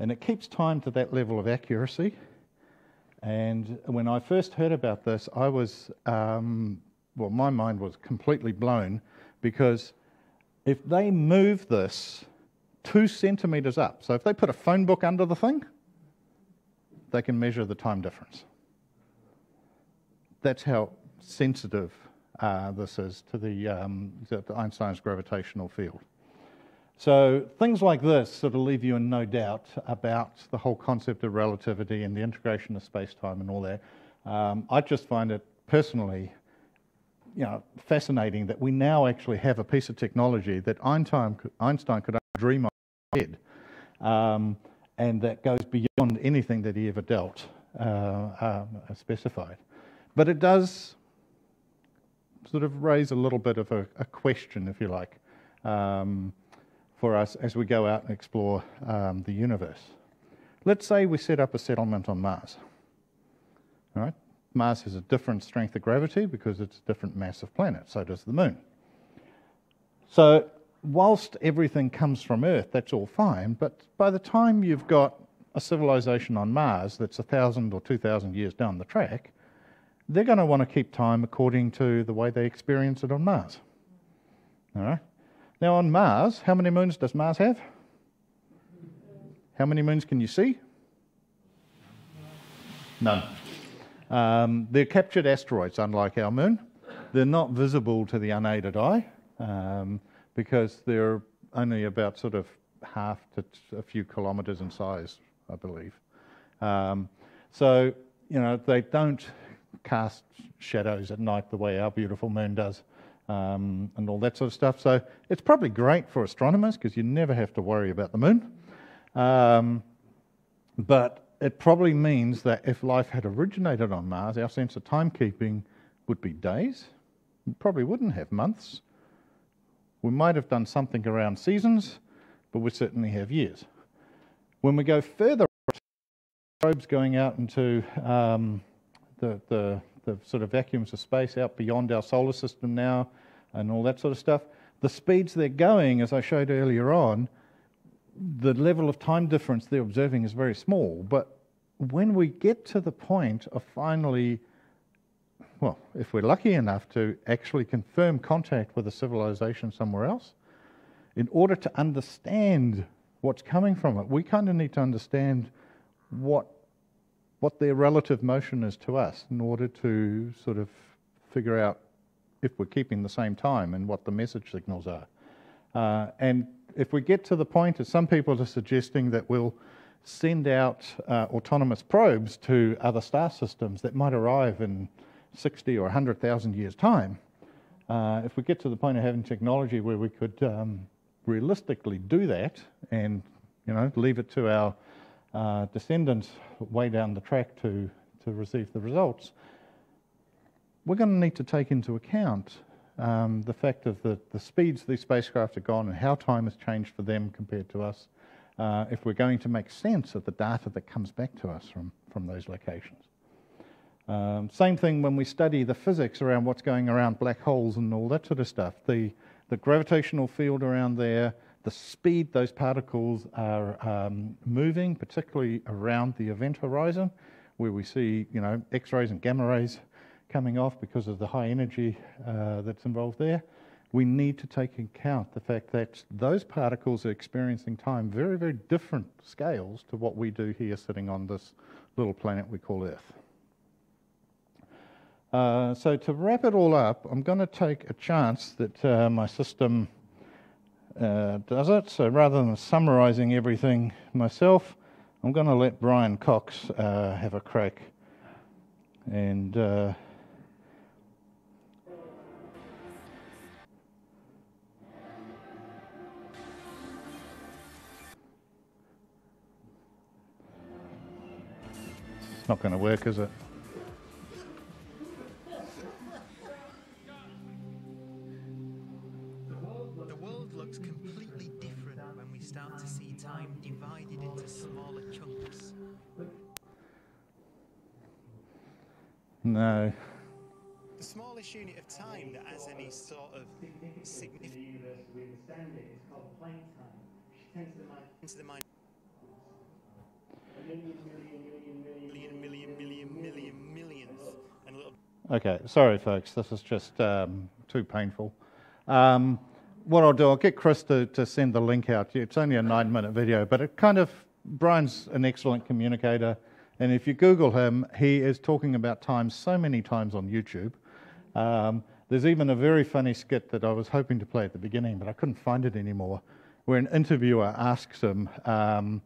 and it keeps time to that level of accuracy. And when I first heard about this, I was, um, well, my mind was completely blown because if they move this two centimetres up. So if they put a phone book under the thing, they can measure the time difference. That's how sensitive uh, this is to the, um, Einstein's gravitational field. So things like this sort of leave you in no doubt about the whole concept of relativity and the integration of space-time and all that. Um, I just find it personally, you know, fascinating that we now actually have a piece of technology that Einstein, Einstein could dream of head. Um, and that goes beyond anything that he ever dealt, uh, um, specified. But it does sort of raise a little bit of a, a question, if you like, um, for us as we go out and explore um, the universe. Let's say we set up a settlement on Mars. All right? Mars has a different strength of gravity because it's a different mass of planet, so does the moon. So whilst everything comes from Earth, that's all fine, but by the time you've got a civilization on Mars that's a thousand or two thousand years down the track, they're going to want to keep time according to the way they experience it on Mars. All right. Now, on Mars, how many moons does Mars have? How many moons can you see? None. Um, they're captured asteroids, unlike our moon. They're not visible to the unaided eye. Um, because they're only about sort of half to a few kilometres in size, I believe. Um, so, you know, they don't cast shadows at night the way our beautiful moon does um, and all that sort of stuff. So it's probably great for astronomers because you never have to worry about the moon. Um, but it probably means that if life had originated on Mars, our sense of timekeeping would be days. We probably wouldn't have months We might have done something around seasons, but we certainly have years. When we go further, probes going out into um, the, the, the sort of vacuums of space out beyond our solar system now and all that sort of stuff, the speeds they're going, as I showed earlier on, the level of time difference they're observing is very small. But when we get to the point of finally, well, if we're lucky enough to actually confirm contact with a civilization somewhere else, in order to understand what's coming from it, we kind of need to understand what what their relative motion is to us in order to sort of figure out if we're keeping the same time and what the message signals are. Uh, and if we get to the point, as some people are suggesting, that we'll send out uh, autonomous probes to other star systems that might arrive in 60 or 100,000 years' time, uh, if we get to the point of having technology where we could um, realistically do that and you know leave it to our uh, descendants way down the track to, to receive the results, we're going to need to take into account um, the fact of the, the speeds these spacecraft have gone and how time has changed for them compared to us, uh, if we're going to make sense of the data that comes back to us from, from those locations. Um, same thing when we study the physics around what's going around black holes and all that sort of stuff. The, the gravitational field around there, the speed those particles are um, moving, particularly around the event horizon, where we see, you know, X-rays and gamma rays coming off because of the high energy uh, that's involved there. We need to take account the fact that those particles are experiencing time very, very different scales to what we do here sitting on this little planet we call Earth. Uh, so to wrap it all up, I'm going to take a chance that uh, my system uh, does it. So rather than summarizing everything myself, I'm going to let Brian Cox uh, have a crack. And uh, it's not going to work, is it? Into the mind. Million, million, million, million, millionth, and a little Okay, sorry, folks. This is just um, too painful. Um, what I'll do, I'll get Chris to, to send the link out. It's only a nine minute video, but it kind of, Brian's an excellent communicator. And if you Google him, he is talking about time so many times on YouTube. Um, there's even a very funny skit that I was hoping to play at the beginning, but I couldn't find it anymore, where an interviewer asks him, um,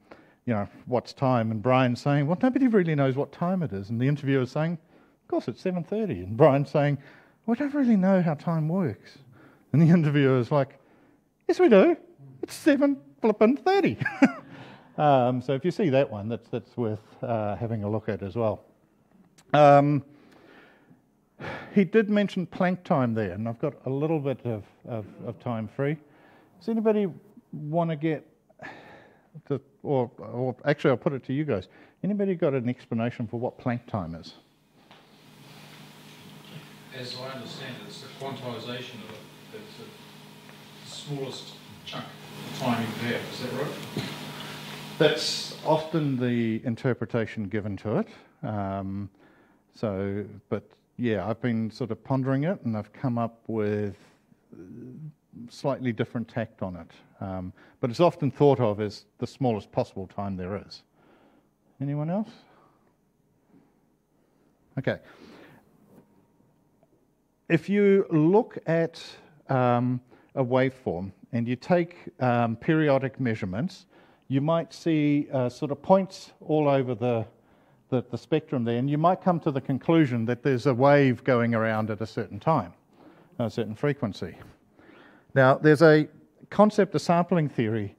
you know, what's time? And Brian's saying, well, nobody really knows what time it is. And the interviewer's saying, of course, it's 7.30. And Brian's saying, we don't really know how time works. And the interviewer's like, yes, we do. It's 7 flippin' 30. um, so if you see that one, that's, that's worth uh, having a look at as well. Um, he did mention Planck time there, and I've got a little bit of, of, of time free. Does anybody want to get, to, or, or actually, I'll put it to you guys. Anybody got an explanation for what Planck time is? As I understand it, it's the quantization of it, that's the smallest chunk of time you have, is that right? That's often the interpretation given to it. Um, so, but yeah, I've been sort of pondering it and I've come up with uh, slightly different tact on it. Um, but it's often thought of as the smallest possible time there is. Anyone else? Okay. If you look at um, a waveform and you take um, periodic measurements, you might see uh, sort of points all over the, the, the spectrum there, and you might come to the conclusion that there's a wave going around at a certain time, a certain frequency. Now, there's a concept of sampling theory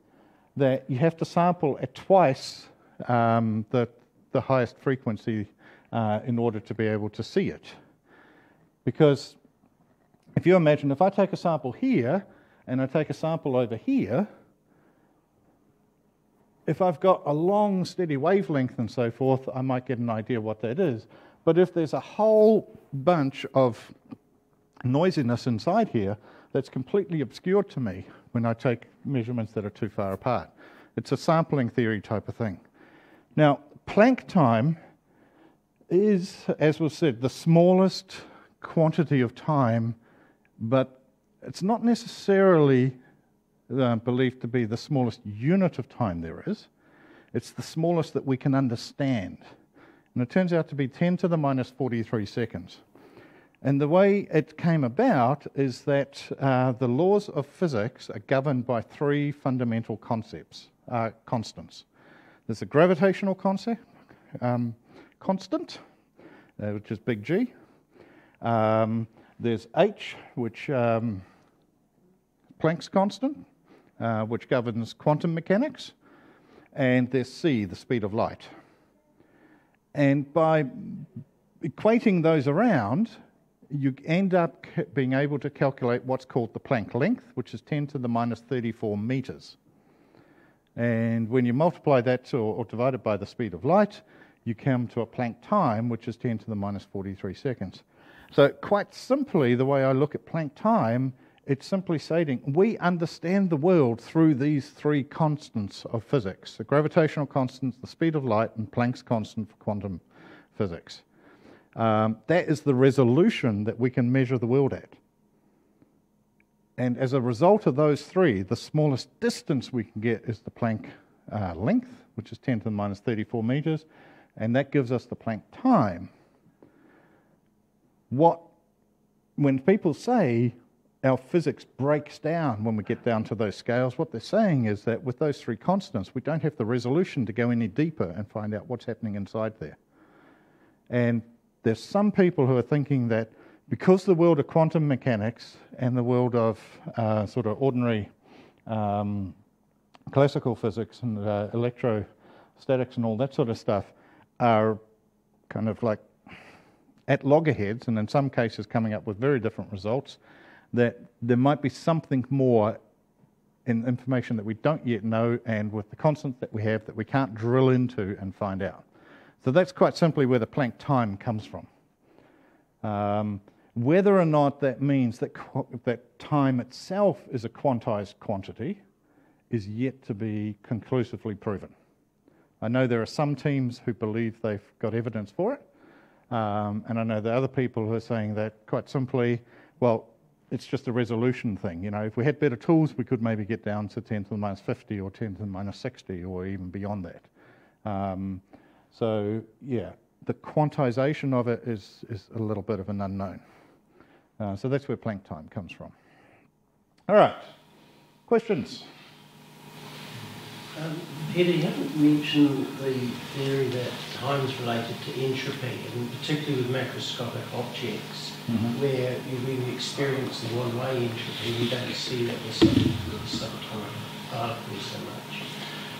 that you have to sample at twice um, the, the highest frequency uh, in order to be able to see it. Because if you imagine, if I take a sample here and I take a sample over here, if I've got a long, steady wavelength and so forth, I might get an idea what that is. But if there's a whole bunch of noisiness inside here that's completely obscured to me when I take measurements that are too far apart, it's a sampling theory type of thing. Now, Planck time is, as was said, the smallest quantity of time, but it's not necessarily uh, believed to be the smallest unit of time there is. It's the smallest that we can understand. And it turns out to be 10 to the minus 43 seconds. And the way it came about is that uh, the laws of physics are governed by three fundamental concepts, uh, constants. There's a gravitational concept, um, constant, uh, which is big G. Um, there's H, which um, Planck's constant, uh, which governs quantum mechanics, and there's c, the speed of light. And by equating those around, you end up being able to calculate what's called the Planck length, which is 10 to the minus 34 meters. And when you multiply that or, or divide it by the speed of light, you come to a Planck time, which is 10 to the minus 43 seconds. So, quite simply, the way I look at Planck time it's simply stating we understand the world through these three constants of physics the gravitational constant, the speed of light, and Planck's constant for quantum physics. Um, that is the resolution that we can measure the world at. And as a result of those three, the smallest distance we can get is the Planck uh, length, which is 10 to the minus 34 meters, and that gives us the Planck time. What, when people say our physics breaks down when we get down to those scales. What they're saying is that with those three constants, we don't have the resolution to go any deeper and find out what's happening inside there. And there's some people who are thinking that because the world of quantum mechanics and the world of uh, sort of ordinary um, classical physics and uh, electrostatics and all that sort of stuff are kind of like at loggerheads and in some cases coming up with very different results that there might be something more in information that we don't yet know and with the constants that we have that we can't drill into and find out. So that's quite simply where the Planck time comes from. Um, whether or not that means that, that time itself is a quantized quantity is yet to be conclusively proven. I know there are some teams who believe they've got evidence for it, um, and I know there are other people who are saying that quite simply, well, it's just a resolution thing. You know, if we had better tools, we could maybe get down to 10 to the minus 50 or 10 to the minus 60 or even beyond that. Um, so, yeah, the quantization of it is, is a little bit of an unknown. Uh, so that's where Planck time comes from. All right, questions? Um, Peter, you haven't mentioned the theory that time is related to entropy, and particularly with macroscopic objects, mm-hmm. where you really experience the one-way entropy, you don't see that with subatomic particles so much.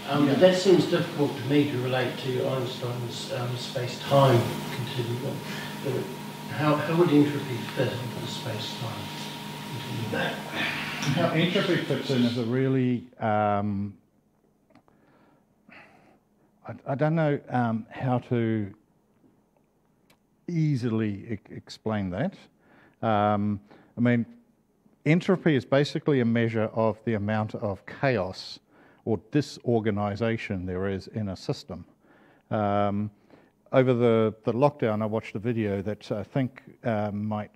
Um, yeah. But that seems difficult to me to relate to Einstein's um, space-time continuum. How, how would entropy fit into the space-time continuum? How entropy fits in is a really um, I, I don't know um, how to easily e- explain that. Um, I mean, entropy is basically a measure of the amount of chaos or disorganization there is in a system. Um, over the, the lockdown, I watched a video that I think uh, might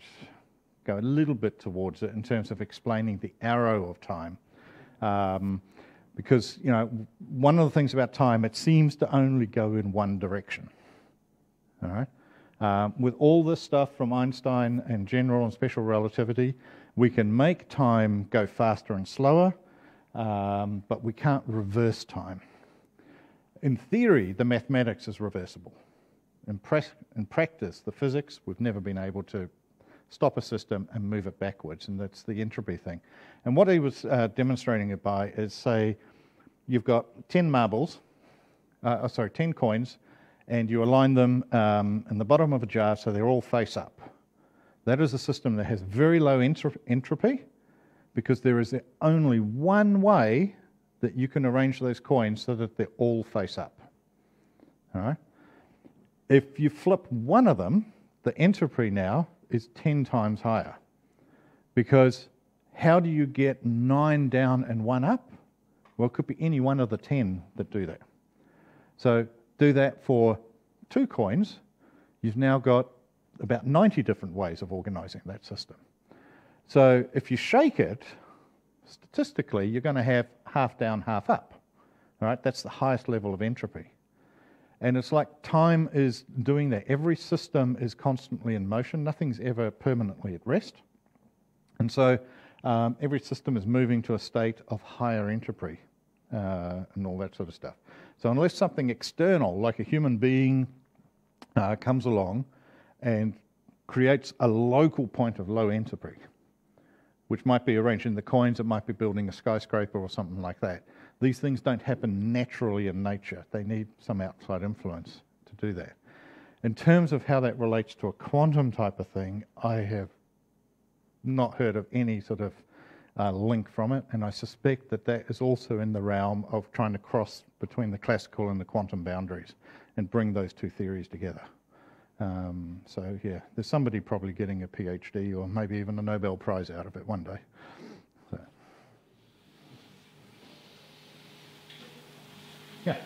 go a little bit towards it in terms of explaining the arrow of time. Um, because, you know, one of the things about time, it seems to only go in one direction. All right? Um, with all this stuff from Einstein and general and special relativity, we can make time go faster and slower, um, but we can't reverse time. In theory, the mathematics is reversible. In, in practice, the physics, we've never been able to stop a system and move it backwards, and that's the entropy thing. And what he was uh, demonstrating it by is say, you've got 10 marbles, uh, oh, sorry, 10 coins, and you align them um, in the bottom of a jar so they're all face up. That is a system that has very low entropy, because there is only one way that you can arrange those coins so that they're all face up. All right? If you flip one of them, the entropy now is 10 times higher. Because how do you get nine down and one up? Well, it could be any one of the 10 that do that. So do that for two coins, you've now got about 90 different ways of organizing that system. So if you shake it, statistically, you're going to have half down, half up. All right, that's the highest level of entropy. And it's like time is doing that. Every system is constantly in motion, nothing's ever permanently at rest. And so um, every system is moving to a state of higher entropy uh, and all that sort of stuff. So unless something external, like a human being, uh, comes along and creates a local point of low entropy, which might be arranging the coins, it might be building a skyscraper or something like that. These things don't happen naturally in nature. They need some outside influence to do that. In terms of how that relates to a quantum type of thing, I have not heard of any sort of uh, link from it, and I suspect that that is also in the realm of trying to cross between the classical and the quantum boundaries and bring those two theories together. Um, so yeah, there's somebody probably getting a PhD or maybe even a Nobel Prize out of it one day. So. Yeah.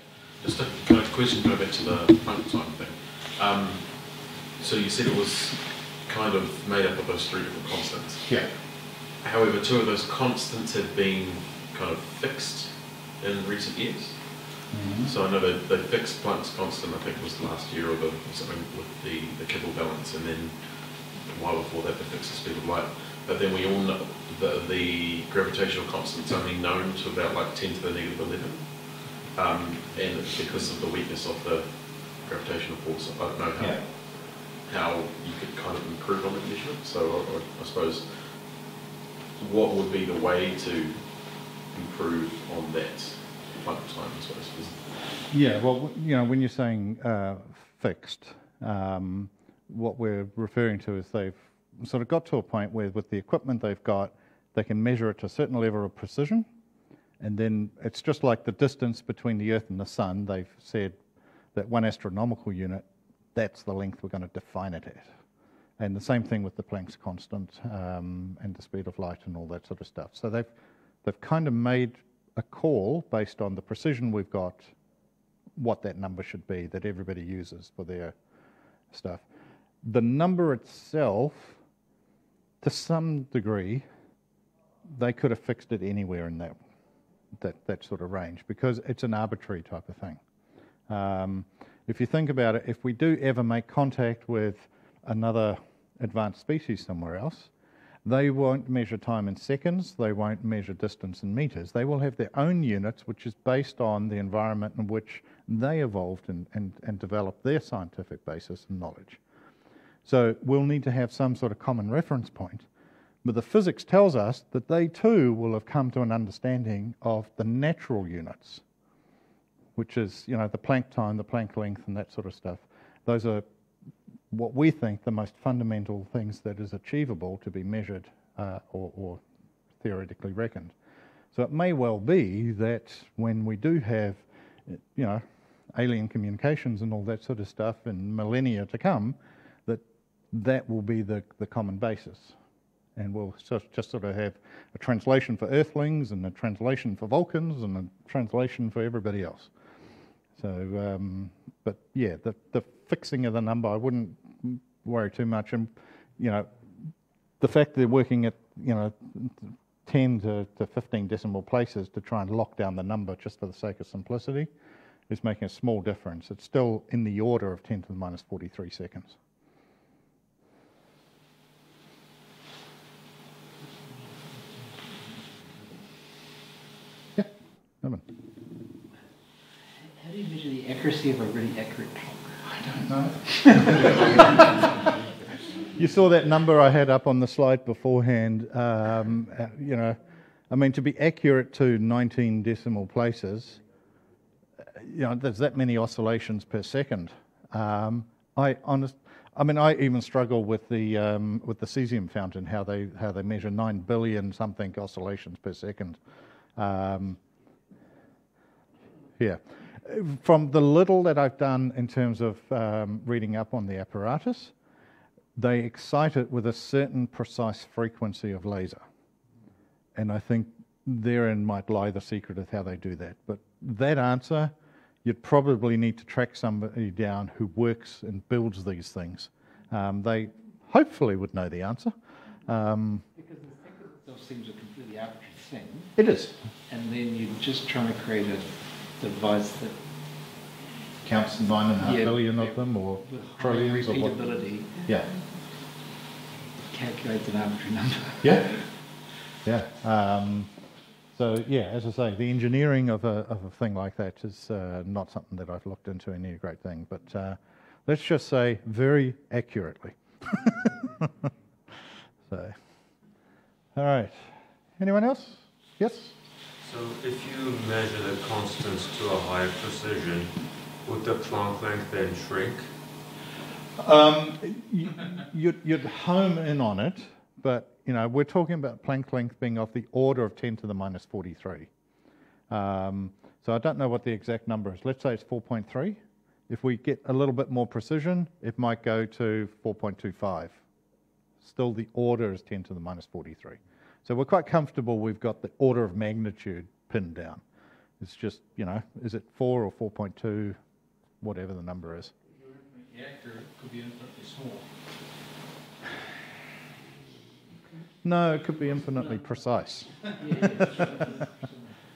Just a kind of question going back to the time thing. Um, so you said it was kind of made up of those three different constants. Yeah. However, two of those constants have been kind of fixed in recent years. Mm-hmm. So I know they, they fixed Planck's constant, I think it was last year or, the, or something with the, the Kibble balance, and then a while before that they fixed the speed of light. But then we all know that the gravitational constant's only known to about like 10 to the negative 11. Um, and because of the weakness of the gravitational force, I don't know how, Yeah. how you could kind of improve on that measurement. So I, I, I suppose what would be the way to improve on that Planck time, I suppose? Yeah, well, you know, when you're saying uh, fixed, um, what we're referring to is they've sort of got to a point where, with the equipment they've got, they can measure it to a certain level of precision, and then it's just like the distance between the Earth and the Sun. They've said that one astronomical unit, that's the length we're going to define it at. And the same thing with the Planck's constant um, and the speed of light and all that sort of stuff. So they've they've kind of made a call based on the precision we've got, what that number should be that everybody uses for their stuff. The number itself, to some degree, they could have fixed it anywhere in that that, that sort of range because it's an arbitrary type of thing. Um, if you think about it, if we do ever make contact with another advanced species somewhere else, they won't measure time in seconds, they won't measure distance in meters. They will have their own units, which is based on the environment in which they evolved and, and, and developed their scientific basis and knowledge. So we'll need to have some sort of common reference point. But the physics tells us that they too will have come to an understanding of the natural units, which is, you know, the Planck time, the Planck length, and that sort of stuff. Those are what we think the most fundamental things that is achievable to be measured uh, or, or theoretically reckoned. So it may well be that when we do have, you know, alien communications and all that sort of stuff in millennia to come, that that will be the, the common basis. And we'll just, sort of have a translation for Earthlings and a translation for Vulcans and a translation for everybody else. So, um, but yeah, the, the fixing of the number, I wouldn't worry too much. And, you know, the fact they're working at, you know, 10 to, to 15 decimal places to try and lock down the number just for the sake of simplicity is making a small difference. It's still in the order of 10 to the minus 43 seconds. Yeah. How do you measure the accuracy of a really accurate You saw that number I had up on the slide beforehand. Um, uh, you know, I mean, to be accurate to 19 decimal places, you know, there's that many oscillations per second. Um, I honest, I mean, I even struggle with the um, with the cesium fountain, how they how they measure nine billion something oscillations per second. Um, yeah, from the little that I've done in terms of um, reading up on the apparatus, they excite it with a certain precise frequency of laser, and I think therein might lie the secret of how they do that. But that answer you'd probably need to track somebody down who works and builds these things. Um, they hopefully would know the answer. Um, Because the fact that itself seems a completely arbitrary thing, it is. and then you're just trying to create a device that Counts nine and a half Yeah, billion of them or with high trillions or what. repeatability Yeah. calculates an arbitrary number. Yeah. Yeah. Um, so yeah, as I say, the engineering of a, of a thing like that is uh, not something that I've looked into any great thing, but uh, let's just say very accurately. so, all right. Anyone else? Yes. So if you measure the constants to a higher precision, would the Planck length then shrink? Um, you, you'd, you'd home in on it, but you know we're talking about Planck length being of the order of 10 to the minus 43. Um, so I don't know what the exact number is. Let's say it's 4.3. If we get a little bit more precision, it might go to 4.25. Still, the order is 10 to the minus 43. So we're quite comfortable. We've got the order of magnitude pinned down. It's just you know, is it four or 4.2, whatever the number is. Accurate, could be infinitely small. No, it could be infinitely precise.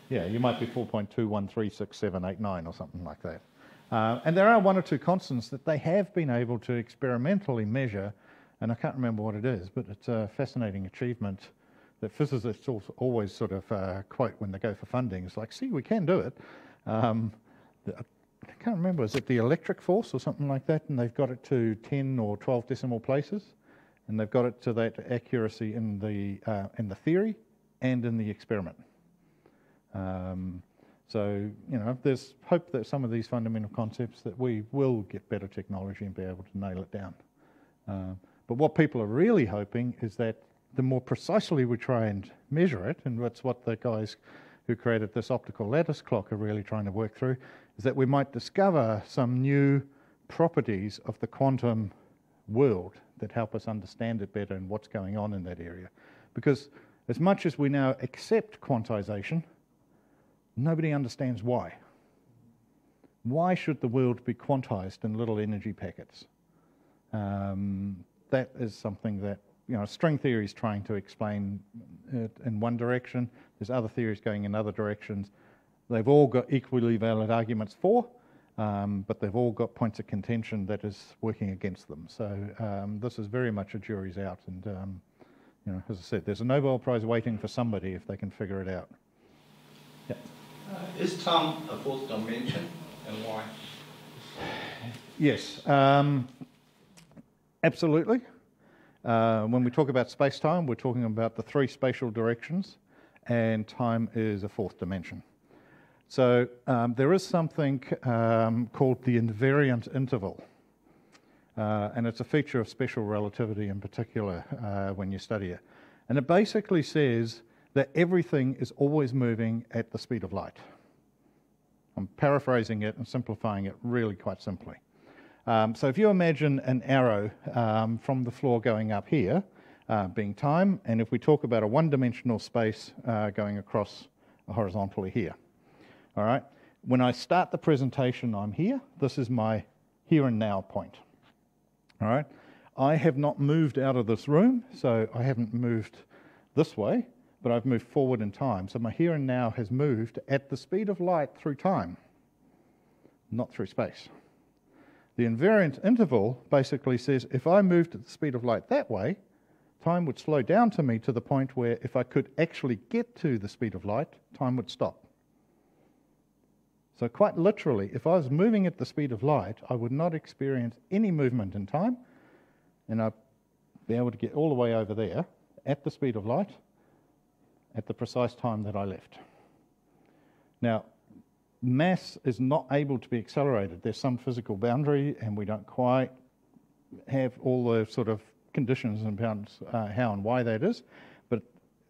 yeah, you might be 4.2136789 or something like that. Uh, and there are one or two constants that they have been able to experimentally measure, and I can't remember what it is, but it's a fascinating achievement that physicists always sort of uh, quote when they go for funding. It's like, see, we can do it. Um, I can't remember, is it the electric force or something like that? And they've got it to 10 or 12 decimal places and they've got it to that accuracy in the uh, in the theory and in the experiment. Um, so you know, there's hope that some of these fundamental concepts that we will get better technology and be able to nail it down. Uh, but what people are really hoping is that the more precisely we try and measure it, and that's what the guys who created this optical lattice clock are really trying to work through, is that we might discover some new properties of the quantum world that help us understand it better and what's going on in that area. Because as much as we now accept quantization, nobody understands why. Why should the world be quantized in little energy packets? Um, that is something that you know string theory is trying to explain it in one direction. There's other theories going in other directions. They've all got equally valid arguments for, um, but they've all got points of contention that is working against them. So um, this is very much a jury's out. And um, you know, as I said, there's a Nobel Prize waiting for somebody if they can figure it out. Yeah. Is time a fourth dimension and why? Yes, um, absolutely. Uh, when we talk about space time, we're talking about the three spatial directions, and time is a fourth dimension. So um, there is something um, called the invariant interval, uh, and it's a feature of special relativity in particular uh, when you study it. And it basically says that everything is always moving at the speed of light. I'm paraphrasing it and simplifying it really quite simply. Um, so if you imagine an arrow um, from the floor going up here, uh, being time, and if we talk about a one-dimensional space uh, going across horizontally here. All right. When I start the presentation, I'm here. This is my here and now point. All right. I have not moved out of this room, so I haven't moved this way, but I've moved forward in time. So my here and now has moved at the speed of light through time, not through space. The invariant interval basically says if I moved at the speed of light that way, time would slow down to me to the point where if I could actually get to the speed of light, time would stop. So, quite literally, if I was moving at the speed of light, I would not experience any movement in time, and I'd be able to get all the way over there at the speed of light at the precise time that I left. Now, mass is not able to be accelerated. There's some physical boundary, and we don't quite have all the sort of conditions and uh, how and why that is. But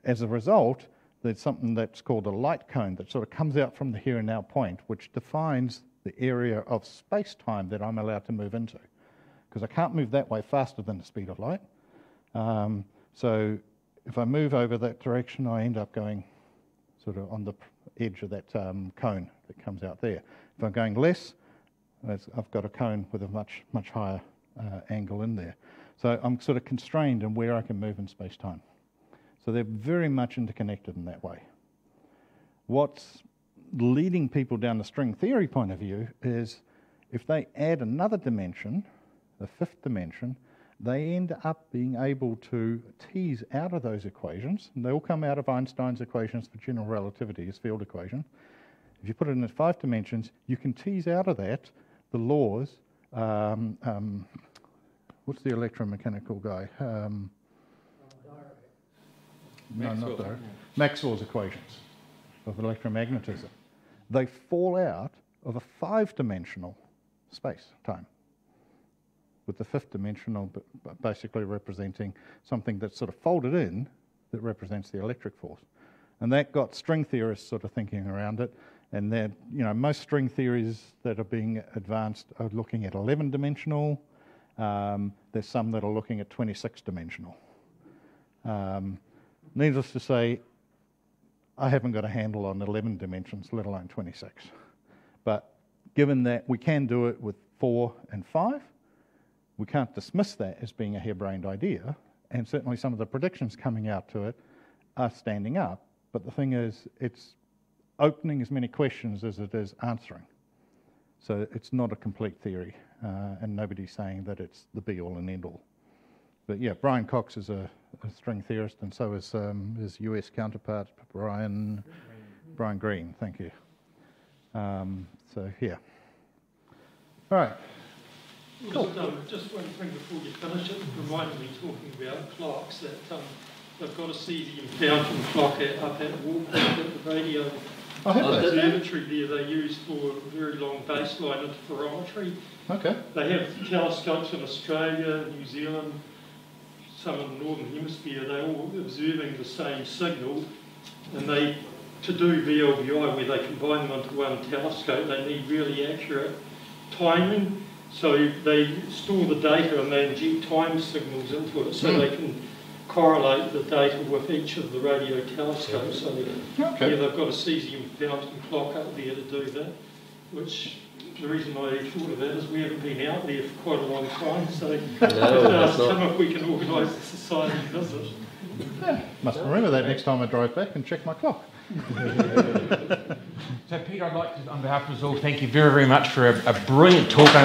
as a result, there's something that's called a light cone that sort of comes out from the here and now point, which defines the area of space time that I'm allowed to move into. Because I can't move that way faster than the speed of light. Um, so if I move over that direction, I end up going sort of on the edge of that um, cone that comes out there. If I'm going less, I've got a cone with a much, much higher uh, angle in there. So I'm sort of constrained in where I can move in space time. So they're very much interconnected in that way. What's leading people down the string theory point of view is if they add another dimension, the fifth dimension, they end up being able to tease out of those equations, and they all come out of Einstein's equations for general relativity, his field equation. If you put it in five dimensions, you can tease out of that the laws. Um, um, what's the electromechanical guy? Um, no, not Dirac. Maxwell's equations of electromagnetism. They fall out of a five dimensional space time, with the fifth dimensional basically representing something that's sort of folded in that represents the electric force. And that got string theorists sort of thinking around it. And that, you know, most string theories that are being advanced are looking at 11 dimensional. Um, there's some that are looking at 26 dimensional. Um, needless to say, I haven't got a handle on 11 dimensions, let alone 26. But given that we can do it with four and five, we can't dismiss that as being a harebrained idea. And certainly some of the predictions coming out to it are standing up. But the thing is, it's opening as many questions as it is answering. So it's not a complete theory, uh, and nobody's saying that it's the be all and end all. But yeah, Brian Cox is a, a string theorist, and so is um, his US counterpart, Brian, Brian Greene. Thank you. Um, so, yeah. All right. Just, um, just one thing before you finish it, reminded me talking about clocks that um, they've got to see the fountain clock at, up at Warkworth at the radio I have that. observatory there they use for very long baseline interferometry. Okay. They have telescopes in Australia, New Zealand, some in the Northern Hemisphere, they're all observing the same signal and they, to do VLBI where they combine them into one telescope, they need really accurate timing. So they store the data and they inject time signals into it so Hmm. they can correlate the data with each of the radio telescopes. So yeah, they've got a cesium fountain clock up there to do that, which the reason I thought of that is we haven't been out there for quite a long time, so I've that's asked not- them if we can organise a society visit. Yeah, Must remember that next time I drive back and check my clock. So, Peter, I'd like to, on behalf of us all, thank you very, very much for a, a brilliant talk. I